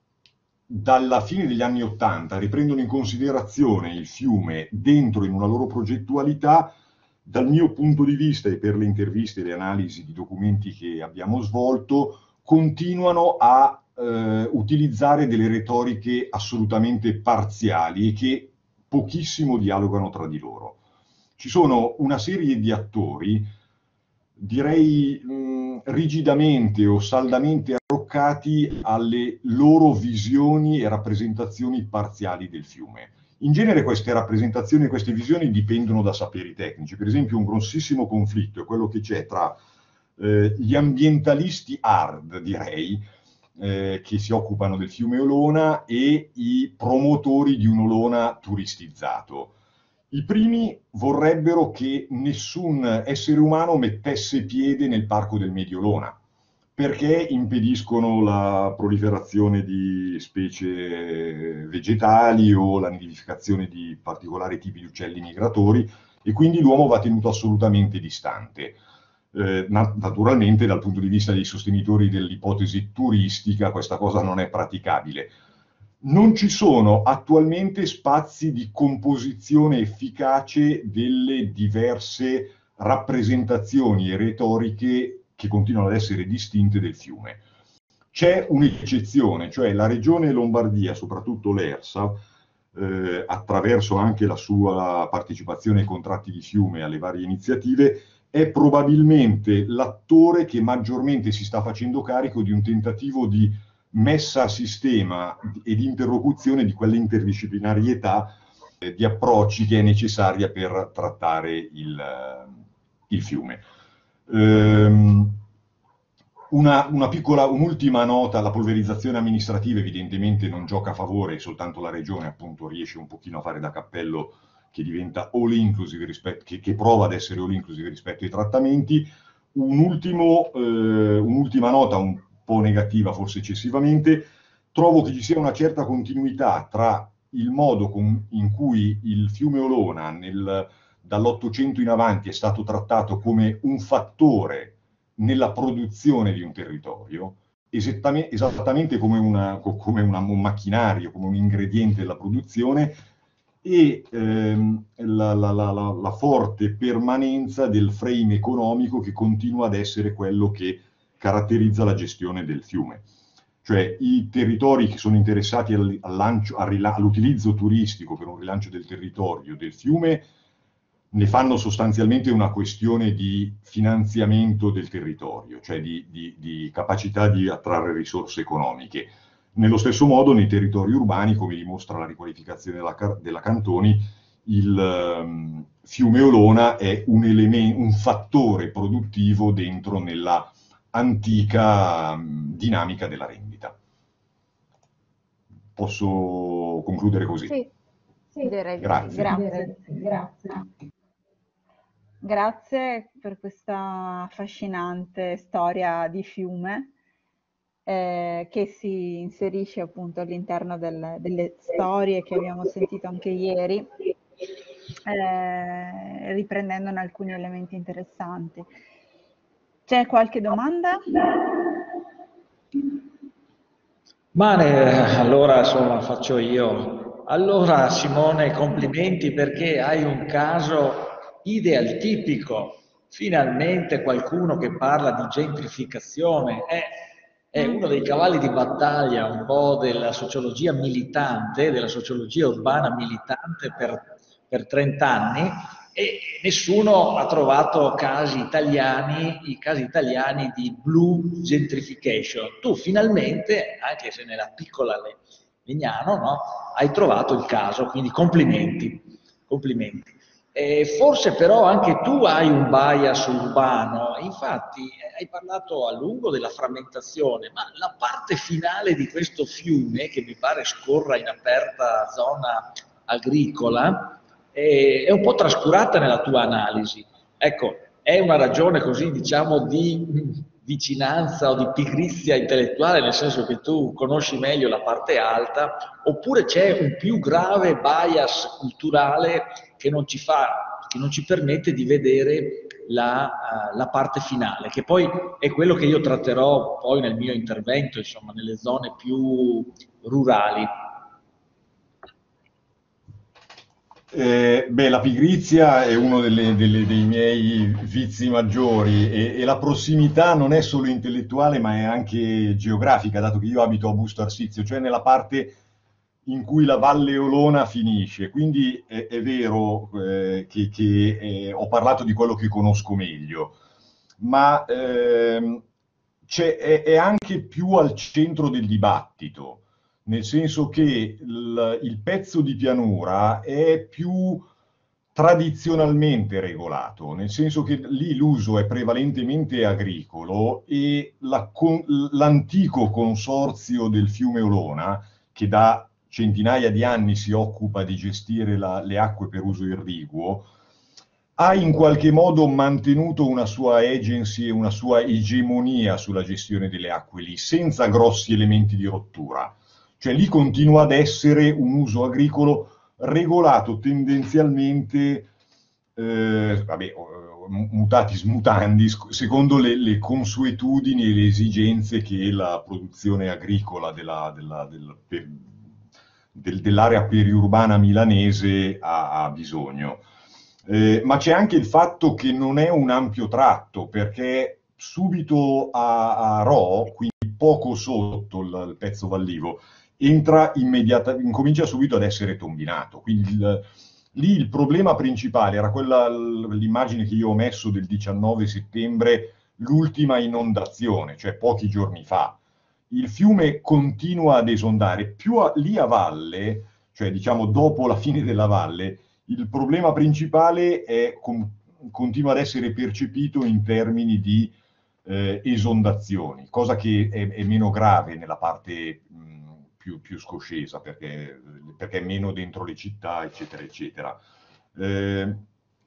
dalla fine degli anni Ottanta riprendono in considerazione il fiume dentro in una loro progettualità, dal mio punto di vista e per le interviste e le analisi di documenti che abbiamo svolto, continuano a eh, utilizzare delle retoriche assolutamente parziali e che pochissimo dialogano tra di loro. Ci sono una serie di attori, direi mh, rigidamente o saldamente arroccati alle loro visioni e rappresentazioni parziali del fiume. In genere queste rappresentazioni e queste visioni dipendono da saperi tecnici. Per esempio un grossissimo conflitto è quello che c'è tra eh, gli ambientalisti hard, direi, eh, che si occupano del fiume Olona e i promotori di un Olona turistizzato. I primi vorrebbero che nessun essere umano mettesse piede nel parco del Mediolona, perché impediscono la proliferazione di specie vegetali o la nidificazione di particolari tipi di uccelli migratori e quindi l'uomo va tenuto assolutamente distante. Eh, naturalmente dal punto di vista dei sostenitori dell'ipotesi turistica questa cosa non è praticabile. Non ci sono attualmente spazi di composizione efficace delle diverse rappresentazioni e retoriche che continuano ad essere distinte del fiume. C'è un'eccezione, cioè la regione Lombardia, soprattutto l'ERSA, eh, attraverso anche la sua partecipazione ai contratti di fiume, alle varie iniziative, è probabilmente l'attore che maggiormente si sta facendo carico di un tentativo di messa a sistema e di interlocuzione di quell'interdisciplinarietà eh, di approcci che è necessaria per trattare il, eh, il fiume. Ehm, una, una, piccola, un'ultima nota, la polverizzazione amministrativa evidentemente non gioca a favore, soltanto la regione appunto riesce un pochino a fare da cappello che diventa all inclusive rispetto, che, che prova ad essere all inclusive rispetto ai trattamenti. Un ultimo, eh, un'ultima nota un po' negativa, forse eccessivamente, trovo che ci sia una certa continuità tra il modo con, in cui il fiume Olona nel, dall'Ottocento in avanti è stato trattato come un fattore nella produzione di un territorio, esattamente, esattamente come, una, come una, un macchinario, come un ingrediente della produzione, e ehm, la, la, la, la, forte permanenza del frame economico che continua ad essere quello che caratterizza la gestione del fiume. Cioè i territori che sono interessati al, al lancio, all'utilizzo turistico per un rilancio del territorio del fiume ne fanno sostanzialmente una questione di finanziamento del territorio, cioè di, di, di capacità di attrarre risorse economiche nello stesso modo nei territori urbani, come dimostra la riqualificazione della, della Cantoni, il um, fiume Olona è un, un, fattore produttivo dentro nella antica um, dinamica della rendita. Posso concludere così? Sì, sì. Direi grazie. Grazie. grazie. Grazie per questa affascinante storia di fiume eh, che si inserisce appunto all'interno del, delle storie che abbiamo sentito anche ieri, eh, riprendendone alcuni elementi interessanti. C'è qualche domanda? Ma allora insomma faccio io. Allora Simone, complimenti perché hai un caso ideal tipico. Finalmente qualcuno che parla di gentrificazione. Eh, è uno dei cavalli di battaglia un po' della sociologia militante, della sociologia urbana militante per, per 30 anni e nessuno ha trovato casi italiani, i casi italiani di blue gentrification. Tu finalmente, anche se nella piccola Legnano, no, hai trovato il caso, quindi complimenti, complimenti. Eh, forse però anche tu hai un bias urbano, infatti hai parlato a lungo della frammentazione, ma la parte finale di questo fiume, che mi pare scorra in aperta zona agricola, è, è un po' trascurata nella tua analisi. Ecco, è una ragione così, diciamo, di vicinanza o di pigrizia intellettuale, nel senso che tu conosci meglio la parte alta, oppure c'è un più grave bias culturale che non ci fa, che non ci permette di vedere la, uh, la, parte finale, che poi è quello che io tratterò poi nel mio intervento, insomma, nelle zone più rurali. Eh, beh, la pigrizia è uno delle, delle, dei miei vizi maggiori e, e, la prossimità non è solo intellettuale ma è anche geografica, dato che io abito a Busto Arsizio, cioè nella parte in cui la Valle Olona finisce. Quindi è, è vero eh, che, che eh, ho parlato di quello che conosco meglio, ma ehm, è, è anche più al centro del dibattito nel senso che il, il pezzo di pianura è più tradizionalmente regolato, nel senso che lì l'uso è prevalentemente agricolo e l'antico consorzio del fiume Olona, che da centinaia di anni si occupa di gestire la, le acque per uso irriguo, ha in qualche modo mantenuto una sua agency e una sua egemonia sulla gestione delle acque lì, senza grossi elementi di rottura. Cioè lì continua ad essere un uso agricolo regolato tendenzialmente, eh, vabbè, mutatis mutandis, secondo le, le, consuetudini e le esigenze che la produzione agricola della, della, del, per, del, dell'area periurbana milanese ha, ha bisogno. Eh, ma c'è anche il fatto che non è un ampio tratto, perché subito a, a Ro, quindi poco sotto il, il pezzo vallivo, entra immediatamente, incomincia subito ad essere tombinato. Quindi il, lì il problema principale era quella, l'immagine che io ho messo del 19 settembre, l'ultima inondazione, cioè pochi giorni fa. Il fiume continua ad esondare, più a, lì a valle, cioè diciamo dopo la fine della valle, il problema principale è, com, continua ad essere percepito in termini di eh, esondazioni, cosa che è, è, meno grave nella parte mh, più, più scoscesa perché, perché, è meno dentro le città, eccetera, eccetera. Eh,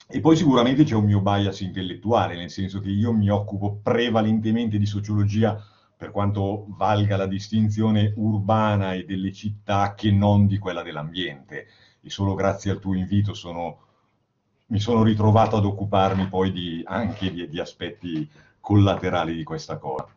e poi sicuramente c'è un mio bias intellettuale, nel senso che io mi occupo prevalentemente di sociologia per quanto valga la distinzione urbana e delle città che non di quella dell'ambiente. E solo grazie al tuo invito sono, mi sono ritrovato ad occuparmi poi di, anche di, di aspetti collaterali di questa cosa.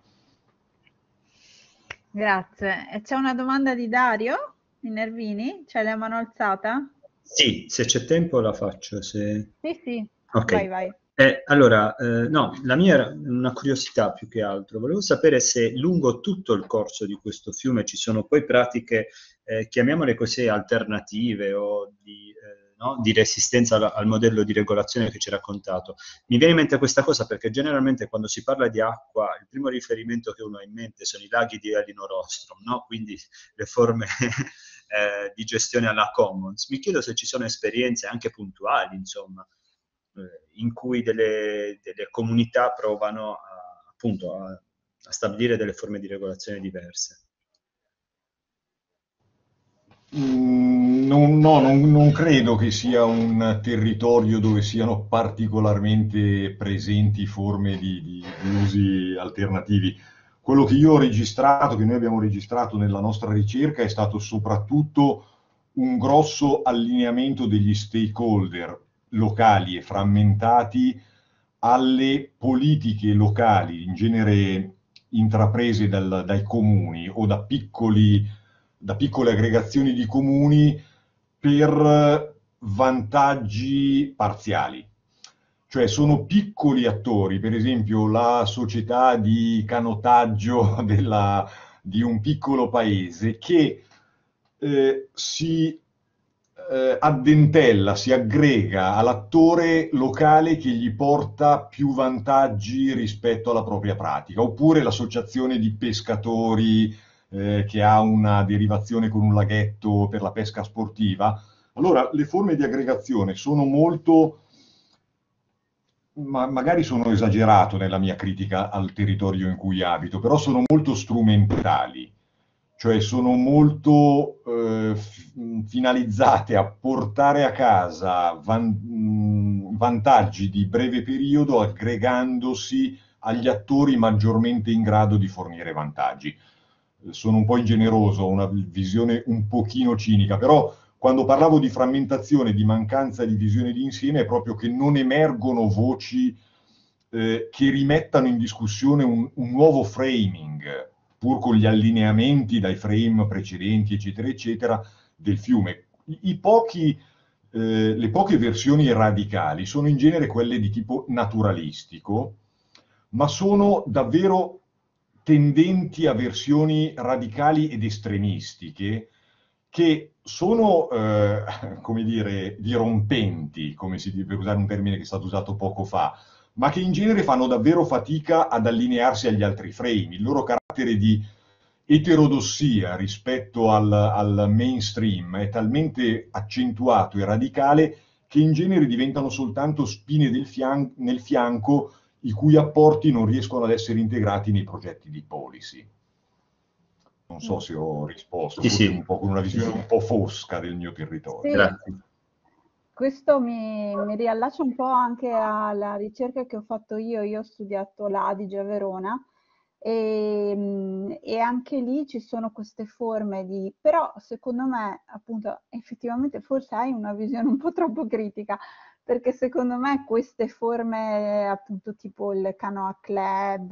Grazie. E c'è una domanda di Dario Minervini? C'è la mano alzata? Sì, se c'è tempo la faccio. Se... Sì, sì. Ok. Vai, vai. Eh, allora, eh, no, la mia era una curiosità più che altro. Volevo sapere se lungo tutto il corso di questo fiume ci sono poi pratiche, eh, chiamiamole così, alternative o di eh, no? di resistenza al, al, modello di regolazione che ci hai raccontato. Mi viene in mente questa cosa perché generalmente quando si parla di acqua il primo riferimento che uno ha in mente sono i laghi di Elinor Ostrom, no? quindi le forme eh, di gestione alla commons. Mi chiedo se ci sono esperienze anche puntuali, insomma, eh, in cui delle, delle, comunità provano a, appunto a, a stabilire delle forme di regolazione diverse. Mm, non, no, non, non, credo che sia un territorio dove siano particolarmente presenti forme di, di, di, usi alternativi. Quello che io ho registrato, che noi abbiamo registrato nella nostra ricerca, è stato soprattutto un grosso allineamento degli stakeholder locali e frammentati alle politiche locali, in genere intraprese dal, dai comuni o da piccoli da piccole aggregazioni di comuni per vantaggi parziali. Cioè sono piccoli attori, per esempio la società di canotaggio della, di un piccolo paese che eh, si eh, addentella, si aggrega all'attore locale che gli porta più vantaggi rispetto alla propria pratica, oppure l'associazione di pescatori eh, che ha una derivazione con un laghetto per la pesca sportiva. Allora, le forme di aggregazione sono molto, ma magari sono esagerato nella mia critica al territorio in cui abito, però sono molto strumentali, cioè sono molto eh, finalizzate a portare a casa van vantaggi di breve periodo aggregandosi agli attori maggiormente in grado di fornire vantaggi sono un po' ingeneroso, ho una visione un pochino cinica, però quando parlavo di frammentazione, di mancanza di visione di insieme, è proprio che non emergono voci eh, che rimettano in discussione un, un, nuovo framing, pur con gli allineamenti dai frame precedenti, eccetera, eccetera, del fiume. I, pochi, eh, le poche versioni radicali sono in genere quelle di tipo naturalistico, ma sono davvero tendenti a versioni radicali ed estremistiche che sono, eh, come dire, dirompenti, come si per usare un termine che è stato usato poco fa, ma che in genere fanno davvero fatica ad allinearsi agli altri frame. Il loro carattere di eterodossia rispetto al, al mainstream è talmente accentuato e radicale che in genere diventano soltanto spine fian- nel fianco i cui apporti non riescono ad essere integrati nei progetti di policy. Non so se ho risposto, sì, sì. un po' con una visione un po' fosca del mio territorio. Sì. Grazie. Questo mi, mi riallaccia un po' anche alla ricerca che ho fatto io. Io ho studiato l'Adige a Verona e, mm, e anche lì ci sono queste forme di... Però secondo me, appunto, effettivamente forse hai una visione un po' troppo critica, perché secondo me queste forme, appunto, tipo il canoa club,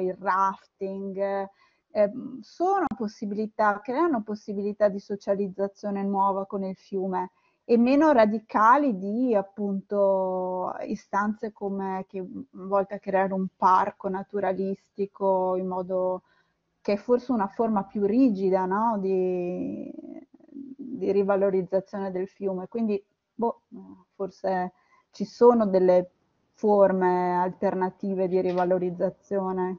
il rafting, eh, sono possibilità, creano possibilità di socializzazione nuova con il fiume e meno radicali di appunto istanze come che volte a creare un parco naturalistico in modo che è forse una forma più rigida no? di, di, rivalorizzazione del fiume. Quindi boh, forse ci sono delle forme alternative di rivalorizzazione,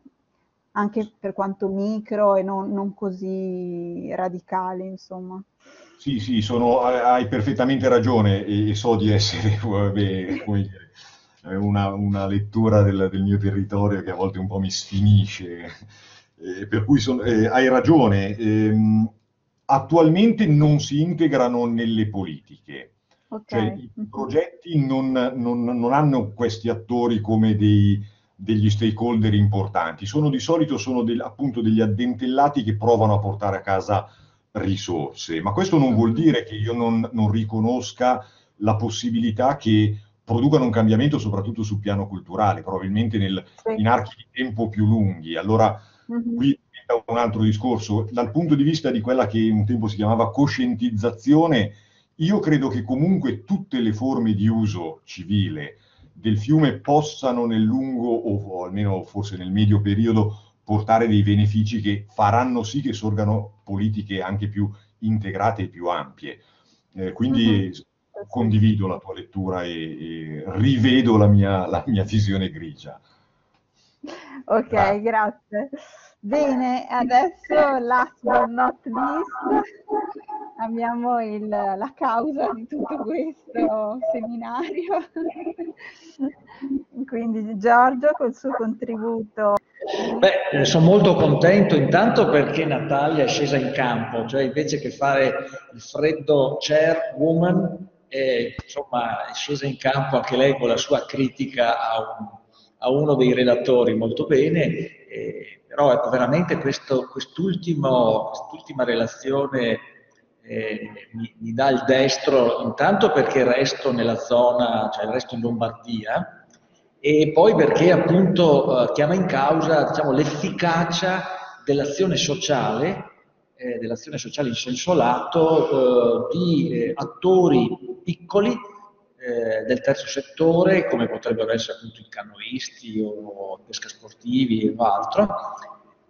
anche per quanto micro e non, non così radicali, insomma. Sì, sì, sono, hai perfettamente ragione e, so di essere beh, una, una, lettura del, del, mio territorio che a volte un po' mi sfinisce, eh, per cui son, eh, hai ragione. Eh, attualmente non si integrano nelle politiche, okay. cioè i progetti non, non, non, hanno questi attori come dei, degli stakeholder importanti, sono di solito sono del, appunto degli addentellati che provano a portare a casa risorse, ma questo non vuol dire che io non, non riconosca la possibilità che producano un cambiamento soprattutto sul piano culturale, probabilmente nel, in archi di tempo più lunghi. Allora, uh-huh. qui è un altro discorso. Dal punto di vista di quella che un tempo si chiamava coscientizzazione, io credo che comunque tutte le forme di uso civile del fiume possano nel lungo o almeno forse nel medio periodo portare dei benefici che faranno sì che sorgano politiche anche più integrate e più ampie. Eh, quindi mm-hmm. condivido la tua lettura e, e rivedo la mia, la mia, visione grigia. Ok, ah. grazie. Bene, adesso last but not least abbiamo il, la causa di tutto questo seminario. Quindi Giorgio col suo contributo Beh, sono molto contento intanto perché Natalia è scesa in campo, cioè invece che fare il freddo chairwoman, eh, insomma, è scesa in campo anche lei con la sua critica a, un, a uno dei relatori molto bene, eh, però ecco, veramente questo, quest'ultima relazione eh, mi, mi, dà il destro, intanto perché resto nella zona, cioè resto in Lombardia, e poi perché appunto eh, chiama in causa diciamo, l'efficacia dell'azione sociale, eh, dell'azione sociale in senso lato eh, di attori piccoli eh, del terzo settore, come potrebbero essere appunto i canoisti o i pesca sportivi o altro,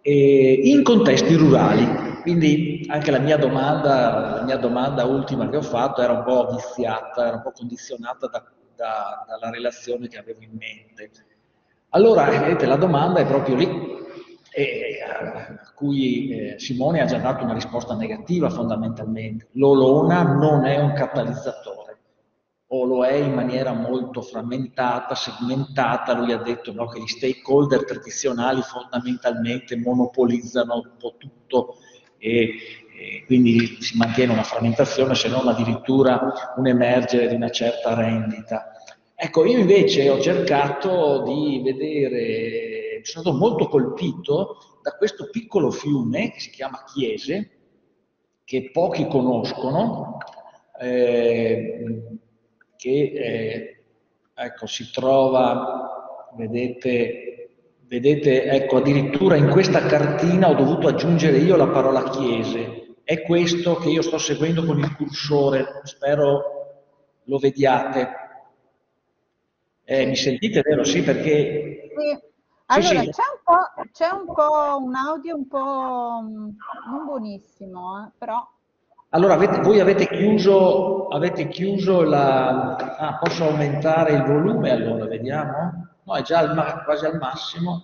in contesti rurali. Quindi anche la mia, domanda, la mia domanda ultima che ho fatto era un po' viziata, era un po' condizionata da da, dalla relazione che avevo in mente. Allora, vedete, la domanda è proprio lì, e, a cui eh, Simone ha già dato una risposta negativa fondamentalmente. L'olona non è un catalizzatore, o lo è in maniera molto frammentata, segmentata, lui ha detto no, che gli stakeholder tradizionali fondamentalmente monopolizzano un po' tutto e, e quindi si mantiene una frammentazione se non addirittura un emergere di una certa rendita. Ecco, io invece ho cercato di vedere, sono stato molto colpito da questo piccolo fiume che si chiama Chiese, che pochi conoscono, eh, che eh, ecco, si trova, vedete, vedete, ecco, addirittura in questa cartina ho dovuto aggiungere io la parola Chiese. È questo che io sto seguendo con il cursore, spero lo vediate. Eh, mi sentite, vero? Sì, perché... Sì. Allora, sì, sì. C'è, un c'è, un po', un audio un po' mm, non buonissimo, eh, però... Allora, avete, voi avete chiuso, avete chiuso la... Ah, posso aumentare il volume allora, vediamo? No, è già al, quasi al massimo.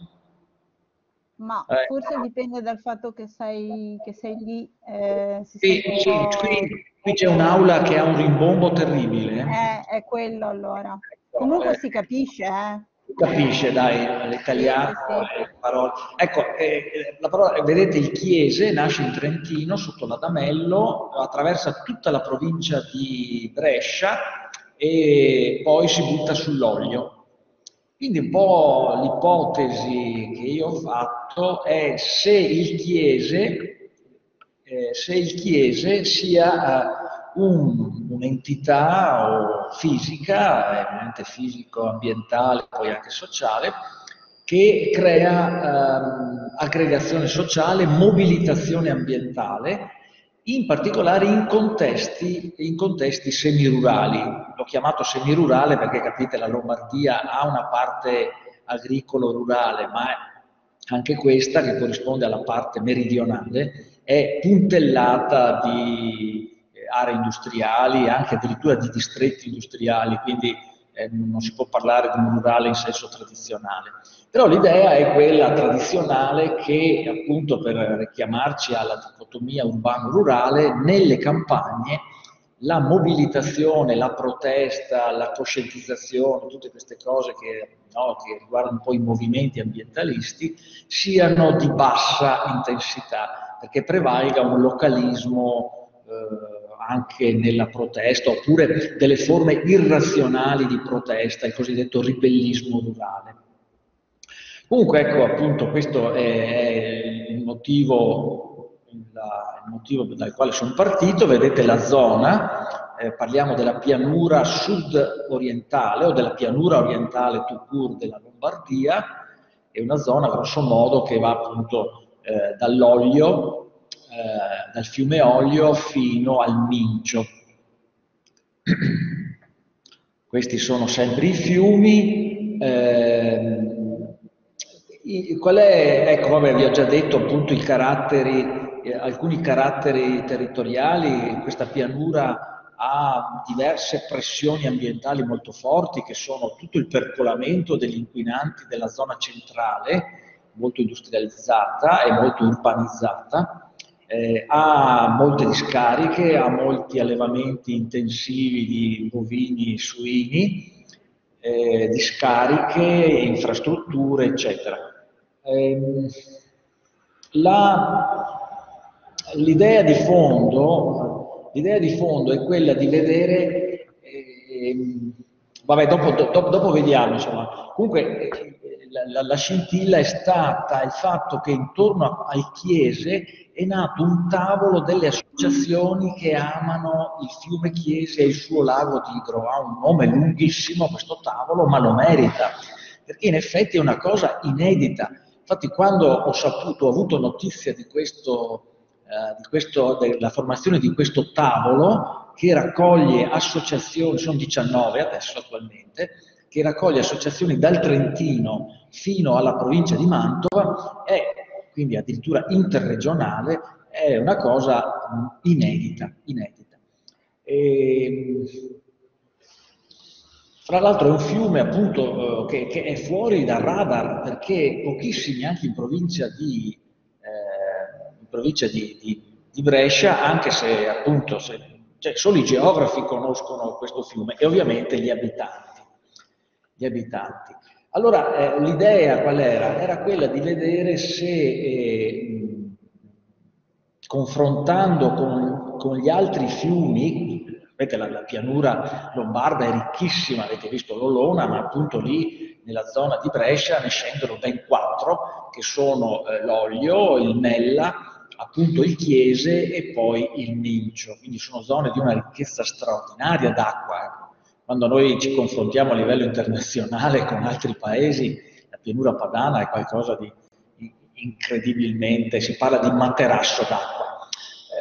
Ma eh. forse dipende dal fatto che sei, che sei lì. Eh, sì, sì qui, qui c'è un'aula che ha un rimbombo terribile. Eh, è quello allora. Comunque si capisce, eh? Capisce, dai, l'italiano, le parole. Ecco, eh, la parola, vedete il Chiese nasce in Trentino, sotto l'Adamello, attraversa tutta la provincia di Brescia e poi si butta sull'olio. Quindi un po' l'ipotesi che io ho fatto è se il Chiese, eh, se il chiese sia uh, un, un'entità fisica, ovviamente fisico-ambientale, poi anche sociale, che crea um, aggregazione sociale, mobilitazione ambientale in particolare in contesti, in contesti semirurali. L'ho chiamato semirurale perché capite la Lombardia ha una parte agricolo-rurale, ma anche questa, che corrisponde alla parte meridionale, è puntellata di aree industriali, anche addirittura di distretti industriali, quindi eh, non si può parlare di un rurale in senso tradizionale. Però l'idea è quella tradizionale che appunto per richiamarci alla dicotomia urbano-rurale, nelle campagne la mobilitazione, la protesta, la coscientizzazione, tutte queste cose che, no, che riguardano un po' i movimenti ambientalisti, siano di bassa intensità, perché prevalga un localismo eh, anche nella protesta, oppure delle forme irrazionali di protesta, il cosiddetto ribellismo rurale. Comunque ecco appunto questo è il motivo, il motivo dal quale sono partito, vedete la zona, eh, parliamo della pianura sud-orientale o della pianura orientale tout della Lombardia, è una zona grosso modo che va appunto eh, dall'olio eh, dal fiume Olio fino al Mincio. Questi sono sempre i fiumi. Eh, qual è, ecco, vabbè, vi ho già detto appunto i caratteri, eh, alcuni caratteri territoriali, questa pianura ha diverse pressioni ambientali molto forti che sono tutto il percolamento degli inquinanti della zona centrale, molto industrializzata e molto urbanizzata, eh, ha molte discariche, ha molti allevamenti intensivi di bovini e suini, eh, discariche, infrastrutture, eccetera. Eh, l'idea, di fondo, l'idea di fondo è quella di vedere, ehm, vabbè, dopo, dopo, dopo, vediamo, insomma, comunque la, la, scintilla è stata il fatto che intorno al chiese è nato un tavolo delle associazioni che amano il fiume Chiese e il suo lago Tigro. Ha un nome lunghissimo questo tavolo, ma lo merita, perché in effetti è una cosa inedita. Infatti quando ho saputo, ho avuto notizia di questo, eh, di questo, della formazione di questo tavolo, che raccoglie associazioni, sono 19 adesso attualmente, che raccoglie associazioni dal Trentino fino alla provincia di Mantova, è quindi addirittura interregionale, è una cosa inedita. inedita. E, fra l'altro è un fiume appunto eh, che, che, è fuori dal radar perché pochissimi anche in provincia di, eh, in provincia di, di, di, Brescia, anche se appunto se, cioè, solo i geografi conoscono questo fiume e ovviamente gli abitanti. Gli abitanti. Allora, eh, l'idea qual era? Era quella di vedere se, eh, confrontando con, con, gli altri fiumi, vedete la, la, pianura lombarda è ricchissima, avete visto l'Olona, ma appunto lì nella zona di Brescia ne scendono ben quattro, che sono eh, l'Olio, il Nella, appunto il Chiese e poi il Mincio, quindi sono zone di una ricchezza straordinaria d'acqua, ecco quando noi ci confrontiamo a livello internazionale con altri paesi, la pianura padana è qualcosa di incredibilmente, si parla di materasso d'acqua.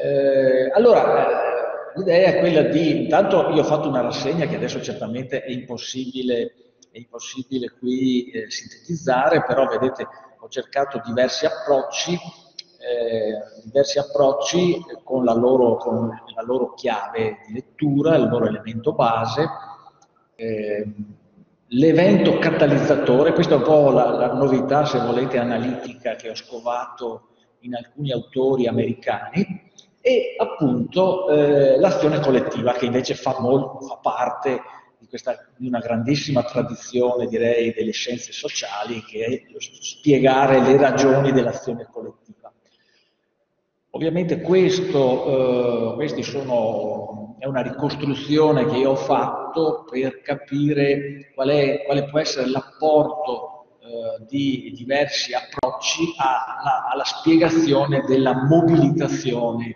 Eh, allora, l'idea è quella di, intanto io ho fatto una rassegna che adesso certamente è impossibile, è impossibile qui eh, sintetizzare, però vedete ho cercato diversi approcci, eh, diversi approcci con la, loro, con la loro chiave di lettura, il loro elemento base, eh, l'evento catalizzatore, questa è un po' la, la, novità, se volete, analitica che ho scovato in alcuni autori americani, e appunto eh, l'azione collettiva che invece fa, molto, fa parte di di, questa, di una grandissima tradizione, direi, delle scienze sociali, che è spiegare le ragioni dell'azione collettiva. Ovviamente questo, eh, questi sono, è una ricostruzione che io ho fatto per capire qual è, quale può essere l'apporto eh, di diversi approcci alla, alla spiegazione della mobilitazione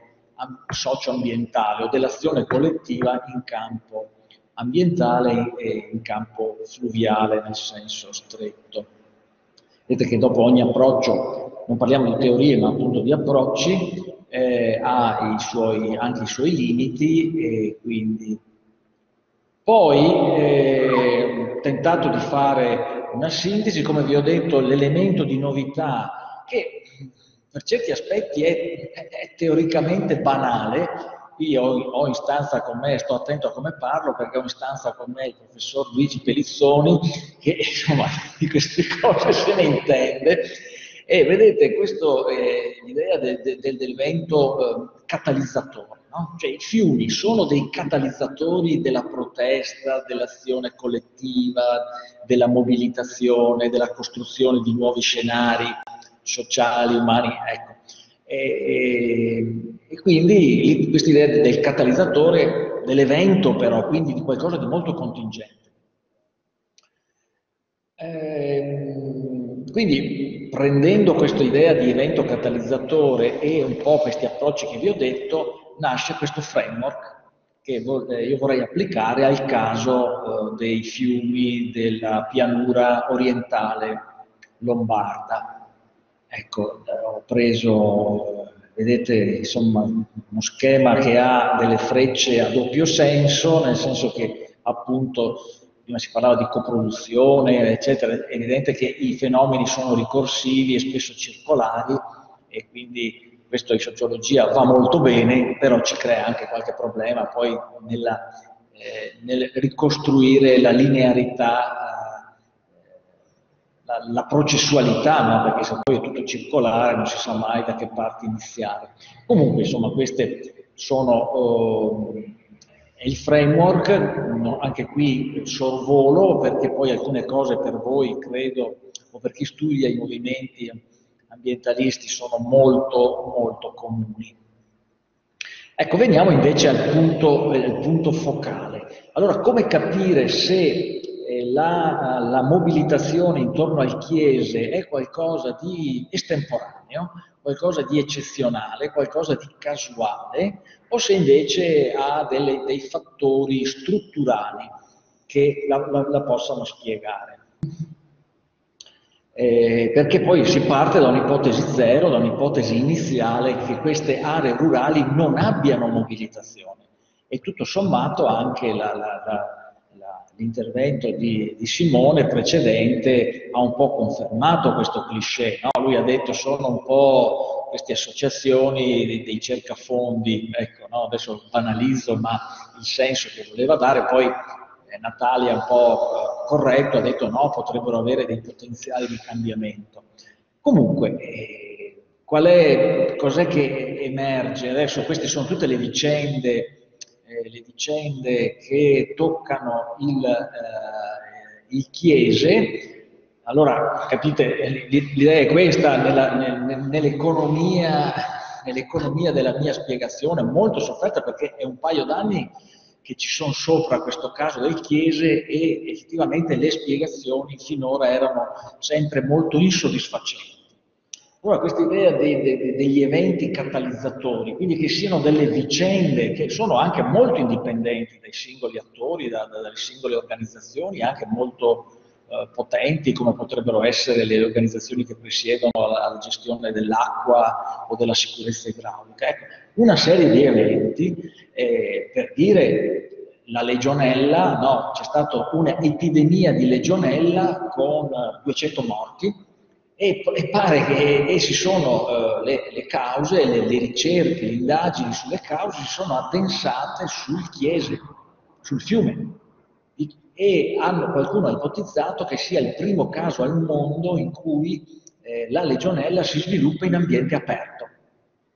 socioambientale o dell'azione collettiva in campo ambientale e in campo fluviale nel senso stretto. Vedete che dopo ogni approccio, non parliamo di teorie ma appunto di approcci, eh, ha i suoi, anche i suoi limiti e quindi. Poi eh, tentato di fare una sintesi, come vi ho detto, l'elemento di novità che per certi aspetti è, è teoricamente banale, qui ho, ho, in stanza con me, sto attento a come parlo, perché ho in stanza con me il professor Luigi Pelizzoni, che insomma di queste cose se ne intende, e vedete, questa è l'idea de, de, de, del vento eh, catalizzatore. No? Cioè, I fiumi sono dei catalizzatori della protesta, dell'azione collettiva, della mobilitazione, della costruzione di nuovi scenari sociali, umani, ecco. E, e quindi questa idea del catalizzatore, dell'evento però, quindi di qualcosa di molto contingente. Ehm, quindi prendendo questa idea di evento catalizzatore e un po' questi approcci che vi ho detto, nasce questo framework che io vorrei applicare al caso eh, dei fiumi della pianura orientale lombarda. Ecco, ho preso, vedete, insomma, uno schema che ha delle frecce a doppio senso, nel senso che appunto prima si parlava di coproduzione, eccetera, è evidente che i fenomeni sono ricorsivi e spesso circolari e quindi questo in sociologia va molto bene, però ci crea anche qualche problema poi nella, eh, nel ricostruire la linearità la, la processualità, no? perché se poi è tutto circolare non si sa mai da che parte iniziare. Comunque, insomma, queste sono eh, il framework, no? anche qui sorvolo, perché poi alcune cose per voi, credo, o per chi studia i movimenti ambientalisti sono molto, molto comuni. Ecco, veniamo invece al punto, al punto focale. Allora, come capire se la, la, mobilitazione intorno al Chiese è qualcosa di estemporaneo, qualcosa di eccezionale, qualcosa di casuale, o se invece ha delle, dei fattori strutturali che la, la, la possano spiegare. Eh, perché poi si parte da un'ipotesi zero, da un'ipotesi iniziale che queste aree rurali non abbiano mobilitazione e tutto sommato anche la, la l'intervento di, di, Simone precedente ha un po' confermato questo cliché, no? lui ha detto sono un po' queste associazioni dei, cercafondi, ecco, no? adesso banalizzo ma il senso che voleva dare, poi eh, Natalia un po' eh, corretto ha detto no, potrebbero avere dei potenziali di cambiamento. Comunque, eh, qual è, cos'è che emerge? Adesso queste sono tutte le vicende le vicende che toccano il, eh, il Chiese, allora capite, l'idea è questa, nell'economia, nell'economia della mia spiegazione, molto sofferta perché è un paio d'anni che ci sono sopra questo caso del Chiese e effettivamente le spiegazioni finora erano sempre molto insoddisfacenti. Ora questa idea dei, dei, degli eventi catalizzatori, quindi che siano delle vicende che sono anche molto indipendenti dai singoli attori, da, da, dalle singole organizzazioni, anche molto eh, potenti come potrebbero essere le organizzazioni che presiedono alla, alla gestione dell'acqua o della sicurezza idraulica. Ecco, una serie di eventi, eh, per dire la legionella, no, c'è stata un'epidemia di legionella con 200 morti, e, e pare che essi sono uh, le, le, cause, le, le, ricerche, le indagini sulle cause si sono addensate sul Chiese, sul fiume. E hanno, qualcuno ha ipotizzato che sia il primo caso al mondo in cui eh, la legionella si sviluppa in ambiente aperto.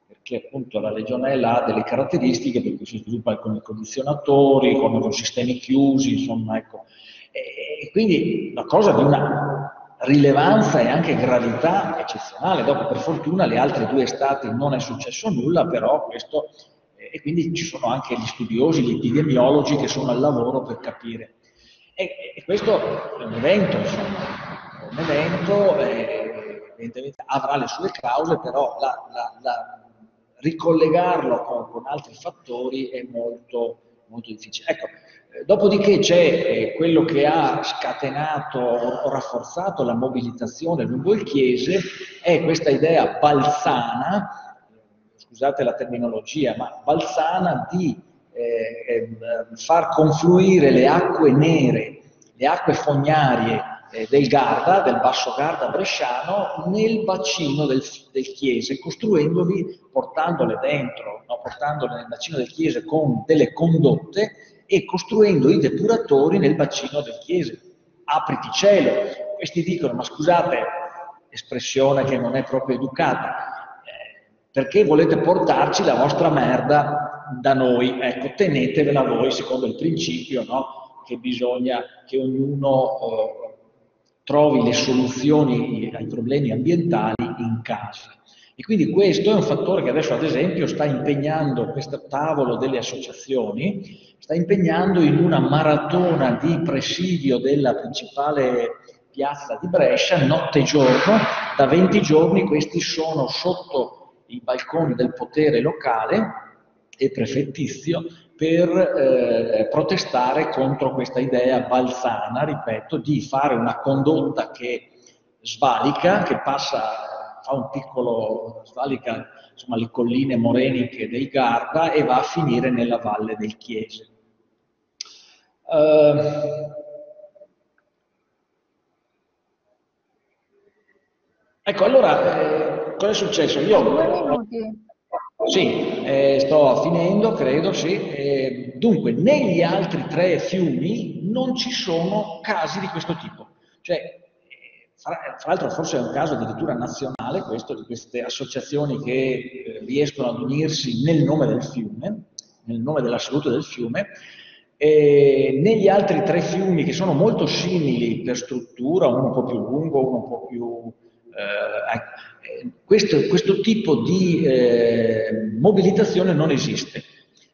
Per che appunto la legionella ha delle caratteristiche perché si sviluppa con i condizionatori, con, con sistemi chiusi, insomma, ecco. E, e quindi una cosa di una rilevanza e anche gravità eccezionale. Dopo, per fortuna, le altre due estati non è successo nulla, però questo... E quindi ci sono anche gli studiosi, gli epidemiologi che sono al lavoro per capire. E, e questo è un evento, insomma, un evento, eh, evidentemente avrà le sue cause, però la, la, la ricollegarlo con, con, altri fattori è molto, molto difficile. Ecco, eh, dopodiché c'è eh, quello che ha scatenato o rafforzato la mobilitazione lungo il Chiese, è questa idea balsana, scusate la terminologia, ma balsana di eh, eh far confluire le acque nere, le acque fognarie eh, del Garda, del Basso Garda bresciano, nel bacino del, del Chiese, costruendovi, portandole dentro, no, portandole nel bacino del Chiese con delle condotte e costruendo i depuratori nel bacino del Chiese. Apriti cielo. Questi dicono, ma scusate, espressione che non è proprio educata, eh, perché volete portarci la vostra merda da noi? Ecco, tenetevela voi secondo il principio, no? che bisogna che ognuno eh, trovi le soluzioni ai problemi ambientali in casa. E quindi questo è un fattore che adesso ad esempio sta impegnando questo tavolo delle associazioni, sta impegnando in una maratona di presidio della principale piazza di Brescia, notte e giorno, da 20 giorni questi sono sotto i balconi del potere locale e prefettizio per eh, protestare contro questa idea balzana, ripeto, di fare una condotta che svalica, che passa, fa un piccolo, svalica insomma, le colline moreniche del Garda e va a finire nella valle del Chiese. Uh, ecco, allora, eh, cosa è successo? Io... Sì, eh, sto finendo, credo, sì. Eh, dunque, negli altri tre fiumi non ci sono casi di questo tipo. Cioè, fra, fra l'altro forse è un caso addirittura nazionale questo, di queste associazioni che eh, riescono ad unirsi nel nome del fiume, nel nome della salute del fiume, e negli altri tre fiumi che sono molto simili per struttura, uno un po' più lungo, uno un po' più... Eh, ecco, questo, questo, tipo di eh, mobilitazione non esiste.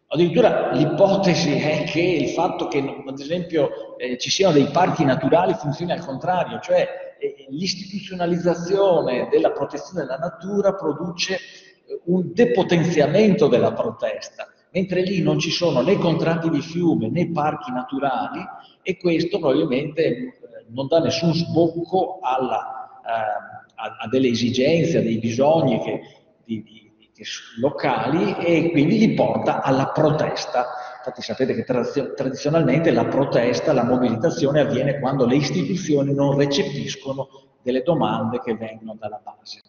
Addirittura l'ipotesi è che il fatto che, ad esempio, eh, ci siano dei parchi naturali funzioni al contrario, cioè eh, l'istituzionalizzazione della protezione della natura produce eh, un depotenziamento della protesta, mentre lì non ci sono né contratti di fiume né parchi naturali e questo probabilmente eh, non dà nessun sbocco alla eh, a, a delle esigenze, a dei bisogni che, di, di, locali e quindi li porta alla protesta. Infatti sapete che tradizionalmente la protesta, la mobilitazione avviene quando le istituzioni non recepiscono delle domande che vengono dalla base.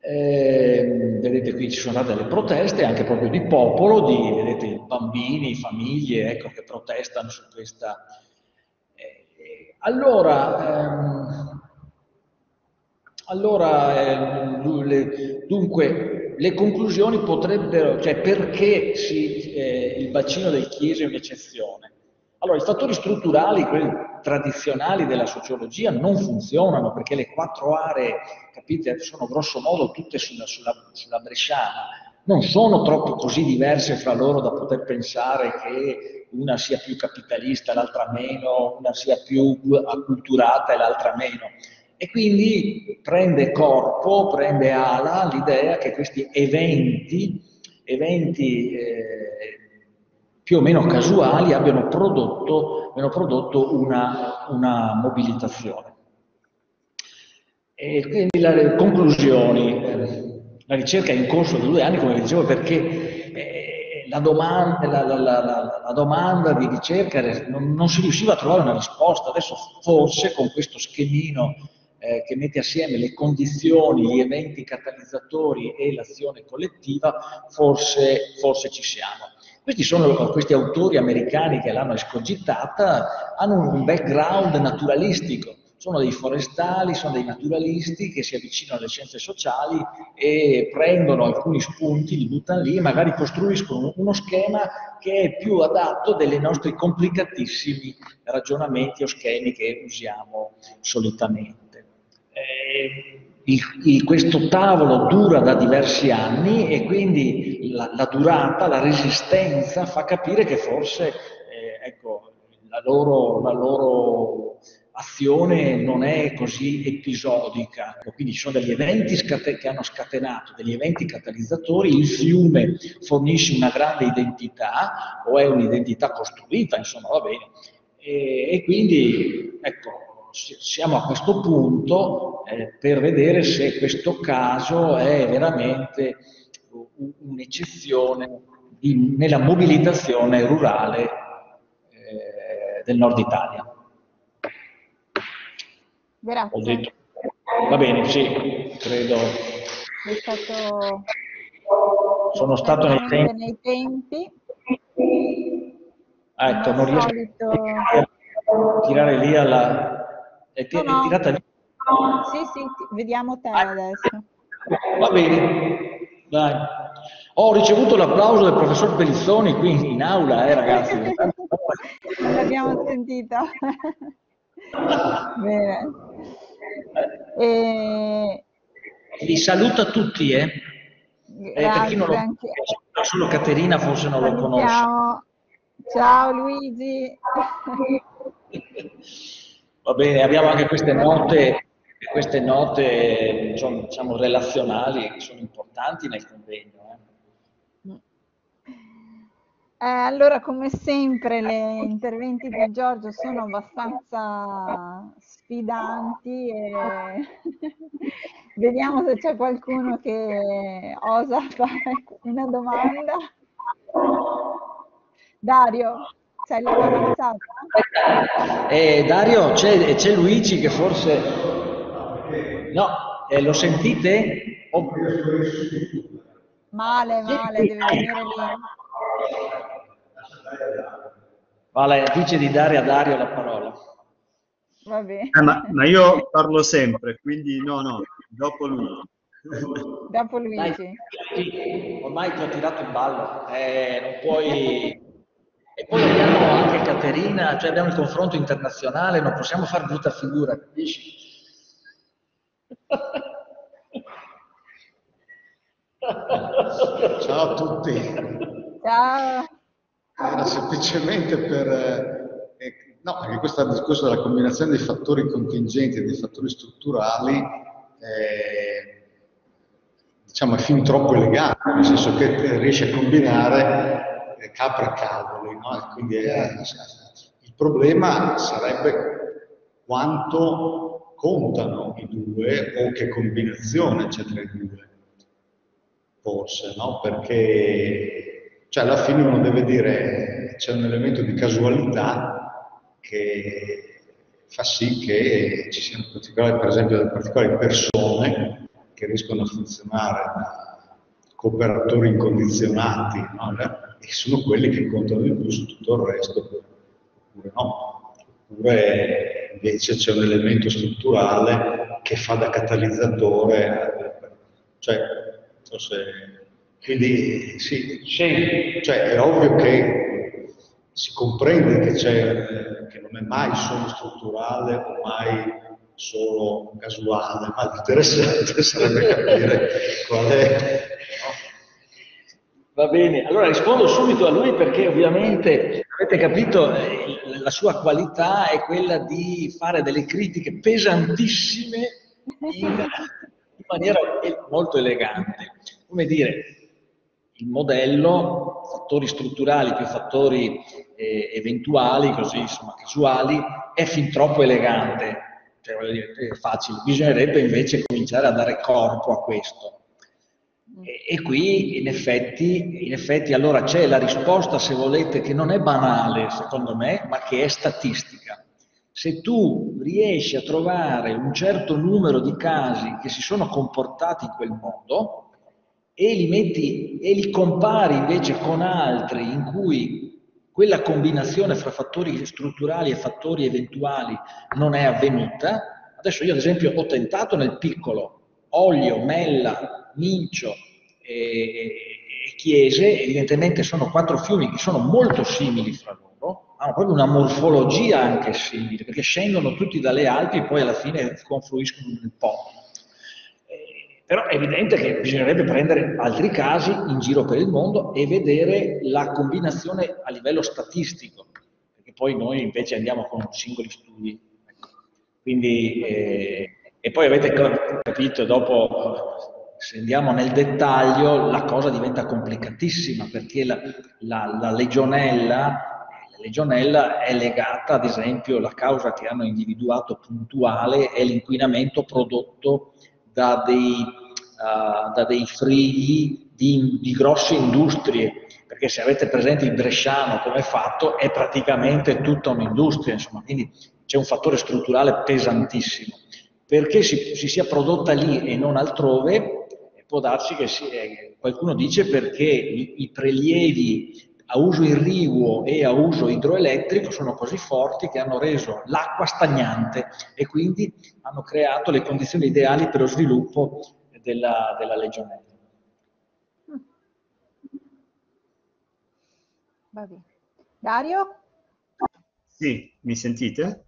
Eh, vedete qui ci sono state delle proteste anche proprio di popolo, di vedete, bambini, famiglie ecco, che protestano su questa. Eh, allora, ehm, allora, eh, dunque, le conclusioni potrebbero, cioè perché si, eh, il bacino del Chiesa è un'eccezione? Allora, i fattori strutturali, quelli tradizionali della sociologia, non funzionano perché le quattro aree, capite, sono grosso modo tutte sulla, sulla, sulla bresciana, non sono troppo così diverse fra loro da poter pensare che una sia più capitalista, l'altra meno, una sia più acculturata e l'altra meno. E quindi prende corpo, prende ala l'idea che questi eventi, eventi eh, più o meno casuali, abbiano prodotto, abbiano prodotto una, una, mobilitazione. E quindi le conclusioni, la ricerca è in corso da due anni, come vi dicevo, perché eh, la, domanda, la, la, la, domanda, di ricerca non, non si riusciva a trovare una risposta. Adesso forse con questo schemino eh, che mette assieme le condizioni, gli eventi catalizzatori e l'azione collettiva, forse, forse ci siamo. Questi sono questi autori americani che l'hanno escogitata, hanno un background naturalistico sono dei forestali, sono dei naturalisti che si avvicinano alle scienze sociali e prendono alcuni spunti, li buttano lì magari costruiscono uno schema che è più adatto dei nostri complicatissimi ragionamenti o schemi che usiamo solitamente. Eh, il, il, questo tavolo dura da diversi anni e quindi la, la durata, la resistenza fa capire che forse eh, ecco, la loro, la loro azione non è così episodica, quindi ci sono degli eventi che hanno scatenato, degli eventi catalizzatori, il fiume fornisce una grande identità o è un'identità costruita, insomma va bene, e, e quindi ecco, siamo a questo punto eh, per vedere se questo caso è veramente un'eccezione nella mobilitazione rurale eh, del nord Italia. Grazie. Ho detto, va bene, sì, credo. È stato... Sono stato nei tempi. Nei tempi. Ecco, non riesco solito... a tirare lì alla... È, no, no. tirata lì? Sì, sì, vediamo te ah. adesso. Va bene, dai. Ho ricevuto l'applauso del professor Pellizzoni qui in aula, eh ragazzi. L'abbiamo sentito. Bene. E... Vi saluto a tutti, eh. eh per chi non lo conosce, solo Caterina forse non lo conosce. Ciao Luigi. Va bene, abbiamo anche queste note, queste note diciamo, relazionali che sono importanti nel convegno. Eh, allora, come sempre, gli interventi di Giorgio sono abbastanza sfidanti e vediamo se c'è qualcuno che osa fare una domanda. Dario, la mano alzata? Eh, Dario, c'è, c'è, Luigi che forse... No, eh, lo sentite? Oh. Male, male, deve venire lì. Vale, dice di dare a Dario la parola. Va bene. Eh, ma, ma, io parlo sempre, quindi no, no, dopo lui. Dopo Luigi. Dai, ormai ti ho tirato in ballo, eh, non puoi... E poi abbiamo anche Caterina, cioè abbiamo il confronto internazionale, non possiamo fare brutta figura, capisci? Ciao a tutti. Ciao. Era semplicemente per... Eh, no, perché questo discorso della combinazione dei fattori contingenti e dei fattori strutturali eh, diciamo, è fin troppo elegante, nel senso che riesce a combinare eh, capra e cavoli. No? quindi è, il problema sarebbe quanto contano i due o che combinazione c'è tra i due, forse, no? perché cioè alla fine uno deve dire c'è un elemento di casualità che fa sì che ci siano particolari, per esempio, particolari persone che riescono a funzionare cooperatori incondizionati no? e sono quelli che contano di più su tutto il resto, oppure no. Oppure invece c'è un elemento strutturale che fa da catalizzatore, cioè, so quindi sì, cioè, è ovvio che si comprende che, che, non è mai solo strutturale o mai solo casuale, ma l'interessante sarebbe capire qual è. Va bene, allora rispondo subito a lui perché ovviamente avete capito la sua qualità è quella di fare delle critiche pesantissime in, in maniera molto elegante. Come dire, il modello, fattori strutturali più fattori eh, eventuali, così insomma casuali, è fin troppo elegante, cioè voglio dire, è facile, bisognerebbe invece cominciare a dare corpo a questo. E, e qui in effetti, in effetti allora c'è la risposta, se volete, che non è banale secondo me, ma che è statistica. Se tu riesci a trovare un certo numero di casi che si sono comportati in quel modo, e li metti e li compari invece con altri in cui quella combinazione fra fattori strutturali e fattori eventuali non è avvenuta. Adesso io ad esempio ho tentato nel piccolo olio, mella, mincio e, e chiese, evidentemente sono quattro fiumi che sono molto simili fra loro, hanno proprio una morfologia anche simile, perché scendono tutti dalle Alpi e poi alla fine confluiscono nel Po. Però è evidente che bisognerebbe prendere altri casi in giro per il mondo e vedere la combinazione a livello statistico, perché poi noi invece andiamo con singoli studi. Ecco. Quindi, eh, e poi avete capito, dopo se andiamo nel dettaglio la cosa diventa complicatissima perché la, la, la legionella la legionella è legata, ad esempio, la causa che hanno individuato puntuale è l'inquinamento prodotto da dei, uh, da dei frigli di, di, grosse industrie, perché se avete presente il bresciano come è fatto, è praticamente tutta un'industria, insomma, quindi c'è un fattore strutturale pesantissimo. Perché si, si sia prodotta lì e non altrove, può darsi che si, eh, qualcuno dice perché i, i prelievi a uso irriguo e a uso idroelettrico sono così forti che hanno reso l'acqua stagnante e quindi hanno creato le condizioni ideali per lo sviluppo della, della legionella. Va bene. Dario? Sì, mi sentite?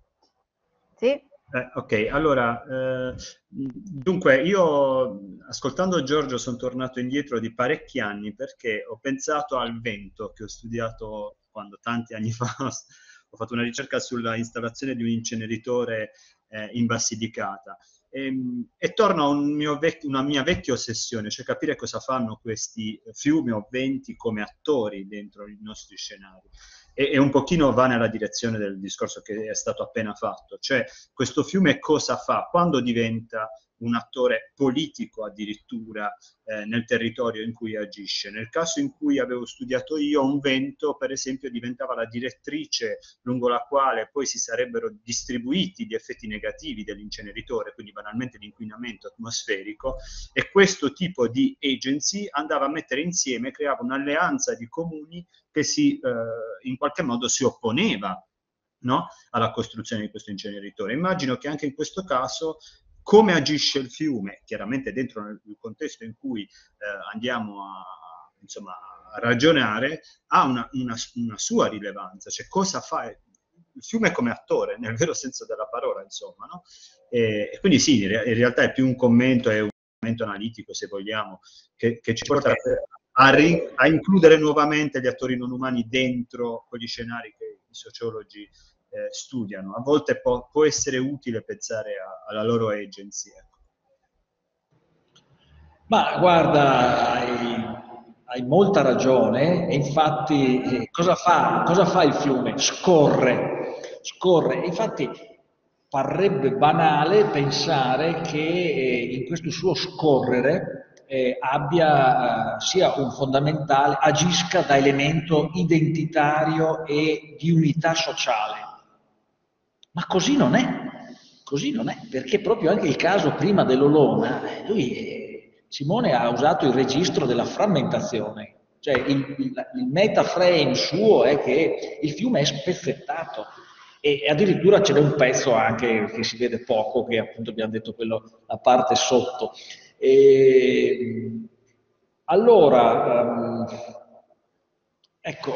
Sì. Eh, ok, allora, eh, dunque io ascoltando Giorgio sono tornato indietro di parecchi anni perché ho pensato al vento che ho studiato quando tanti anni fa ho fatto una ricerca sulla installazione di un inceneritore eh, in Basilicata e, ehm, e torno a un vec- una mia vecchia ossessione, cioè capire cosa fanno questi fiumi o venti come attori dentro i nostri scenari. E, e, un pochino va nella direzione del discorso che è stato appena fatto, cioè questo fiume cosa fa? Quando diventa un attore politico addirittura eh, nel territorio in cui agisce. Nel caso in cui avevo studiato io, un vento, per esempio, diventava la direttrice lungo la quale poi si sarebbero distribuiti gli effetti negativi dell'inceneritore, quindi banalmente l'inquinamento atmosferico, e questo tipo di agency andava a mettere insieme, creava un'alleanza di comuni che si, eh, in qualche modo si opponeva No? alla costruzione di questo inceneritore. Immagino che anche in questo caso come agisce il fiume, chiaramente dentro il contesto in cui eh, andiamo a, insomma, a, ragionare, ha una, una, una, sua rilevanza, cioè cosa fa il fiume come attore, nel vero senso della parola, insomma. No? E, quindi sì, in realtà è più un commento, è un commento analitico, se vogliamo, che, che ci porta a, a includere nuovamente gli attori non umani dentro quegli scenari che i sociologi eh, studiano. A volte può, può, essere utile pensare a, alla loro agency. Ecco. Ma guarda, hai, hai, molta ragione infatti eh, cosa, fa, cosa fa il fiume? Scorre, scorre. Infatti parrebbe banale pensare che eh, in questo suo scorrere eh, abbia, eh, sia un fondamentale, agisca da elemento identitario e di unità sociale. Ma così non è, così non è, perché proprio anche il caso prima dell'Olona, lui, Simone ha usato il registro della frammentazione, cioè il, il, il metaframe suo è che il fiume è spezzettato e addirittura ce n'è un pezzo anche che si vede poco, che appunto abbiamo detto quello, la parte sotto. E, allora, um, ecco,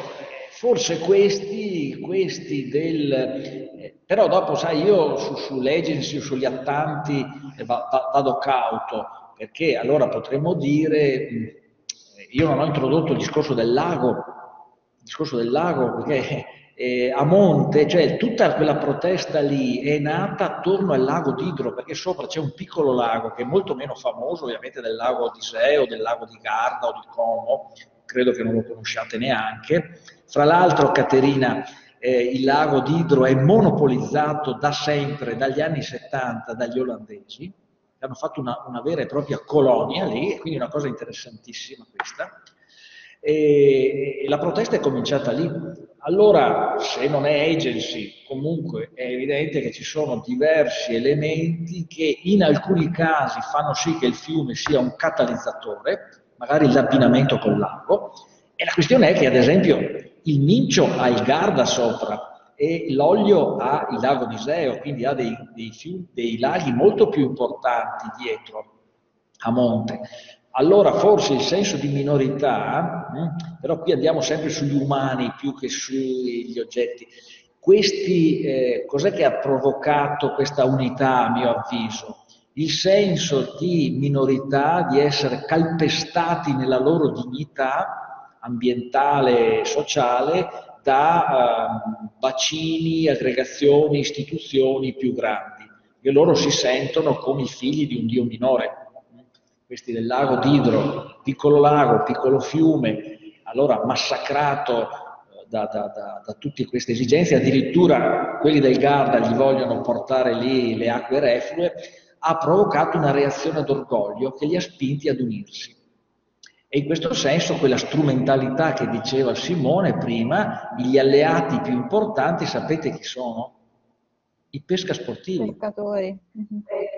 forse questi, questi del... Eh, però dopo, sai, io su, sull'agency sugli attanti eh, vado cauto, perché allora potremmo dire, io non ho introdotto il discorso del lago, il discorso del lago perché eh, a monte, cioè tutta quella protesta lì è nata attorno al lago d'Idro, perché sopra c'è un piccolo lago che è molto meno famoso ovviamente del lago Odiseo, del lago di Garda o di Como, credo che non lo conosciate neanche. Fra l'altro, Caterina, eh, il lago d'Idro è monopolizzato da sempre, dagli anni 70, dagli olandesi, che hanno fatto una, una vera e propria colonia lì, quindi una cosa interessantissima questa. E, e la protesta è cominciata lì. Allora, se non è agency, comunque è evidente che ci sono diversi elementi che in alcuni casi fanno sì che il fiume sia un catalizzatore, magari l'abbinamento col lago, e la questione è che ad esempio il Mincio ha il Garda sopra e l'Olio ha il lago di Iseo, quindi ha dei, dei, dei laghi molto più importanti dietro a monte. Allora forse il senso di minorità, hm, però qui andiamo sempre sugli umani più che sugli oggetti, questi, eh, cos'è che ha provocato questa unità a mio avviso? Il senso di minorità, di essere calpestati nella loro dignità ambientale e sociale da eh, bacini, aggregazioni, istituzioni più grandi, che loro si sentono come i figli di un dio minore questi del lago d'Idro, piccolo lago, piccolo fiume, allora massacrato eh, da, da, da, da, tutte queste esigenze, addirittura quelli del Garda gli vogliono portare lì le acque reflue, ha provocato una reazione d'orgoglio che li ha spinti ad unirsi. E in questo senso quella strumentalità che diceva Simone prima, gli alleati più importanti, sapete chi sono? I pesca sportivi. Pescatori.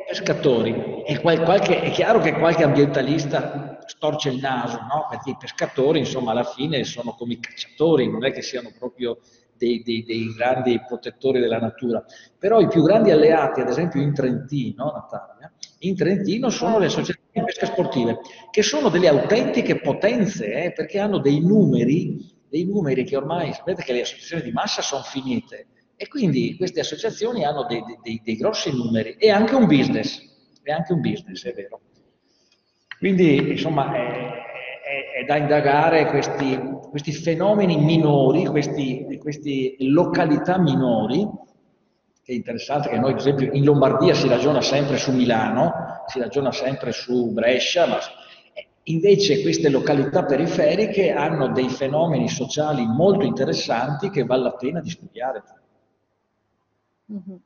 Pescatori. E qual, qualche, è chiaro che qualche ambientalista storce il naso, no? Perché i pescatori, insomma, alla fine sono come i cacciatori, non è che siano proprio dei, dei, dei grandi protettori della natura. Però i più grandi alleati, ad esempio in Trentino, Natalia, in Trentino sono le associazioni di pesca sportive, che sono delle autentiche potenze, eh, perché hanno dei numeri, dei numeri che ormai, sapete che le associazioni di massa sono finite, e quindi queste associazioni hanno dei, dei, dei grossi numeri e anche un business, è anche un business, è vero. Quindi, insomma, è, è, è da indagare questi, questi, fenomeni minori, queste località minori, che è interessante che noi, ad esempio, in Lombardia si ragiona sempre su Milano, si ragiona sempre su Brescia, ma invece queste località periferiche hanno dei fenomeni sociali molto interessanti che vale la pena di studiare. Mm-hmm.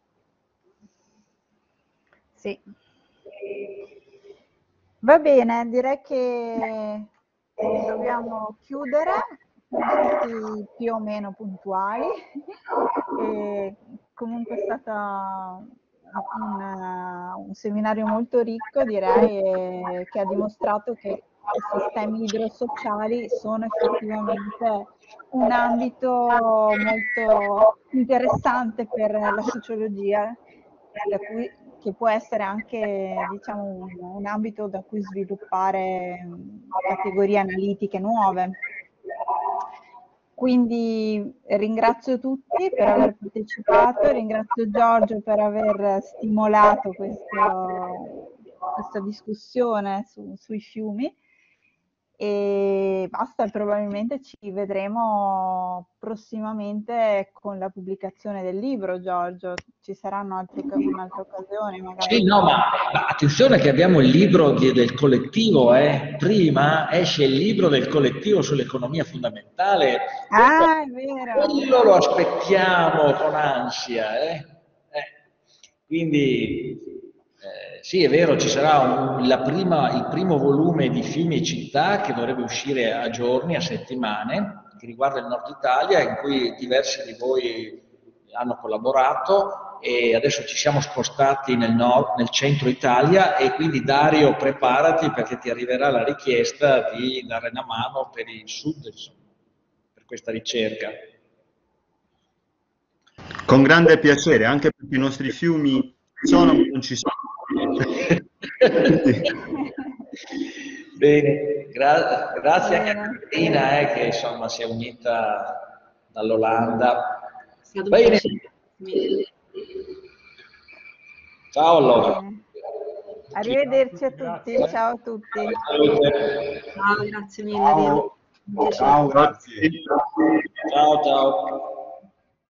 Sì. Va bene, direi che dobbiamo chiudere, tutti più o meno puntuali. E comunque è stato un, un, seminario molto ricco, direi, che ha dimostrato che i sistemi idrosociali sono effettivamente un ambito molto interessante per la sociologia, cui, che può essere anche diciamo, un, un ambito da cui sviluppare categorie analitiche nuove. Quindi ringrazio tutti per aver partecipato, ringrazio Giorgio per aver stimolato questo, questa discussione su, sui fiumi e basta, probabilmente ci vedremo prossimamente con la pubblicazione del libro, Giorgio. Ci saranno altre, un'altra occasione magari. Sì, no, ma, ma, attenzione che abbiamo il libro di, del collettivo, eh. prima esce il libro del collettivo sull'economia fondamentale. Ah, è vero. Quello lo aspettiamo con ansia. Eh. Eh. Quindi sì, è vero, ci sarà un, prima, il primo volume di film e città che dovrebbe uscire a giorni, a settimane, che riguarda il nord Italia, in cui diversi di voi hanno collaborato e adesso ci siamo spostati nel, nord, nel centro Italia e quindi Dario preparati perché ti arriverà la richiesta di dare una mano per il sud, insomma, per questa ricerca. Con grande piacere, anche perché i nostri fiumi sono, non ci sono Bene, gra grazie anche a Caterina eh, che insomma si è unita dall'Olanda. Bene. Ciao allora. Arrivederci a tutti, ciao a tutti. Ciao, grazie mille. Ciao, ciao grazie. Ciao, ciao.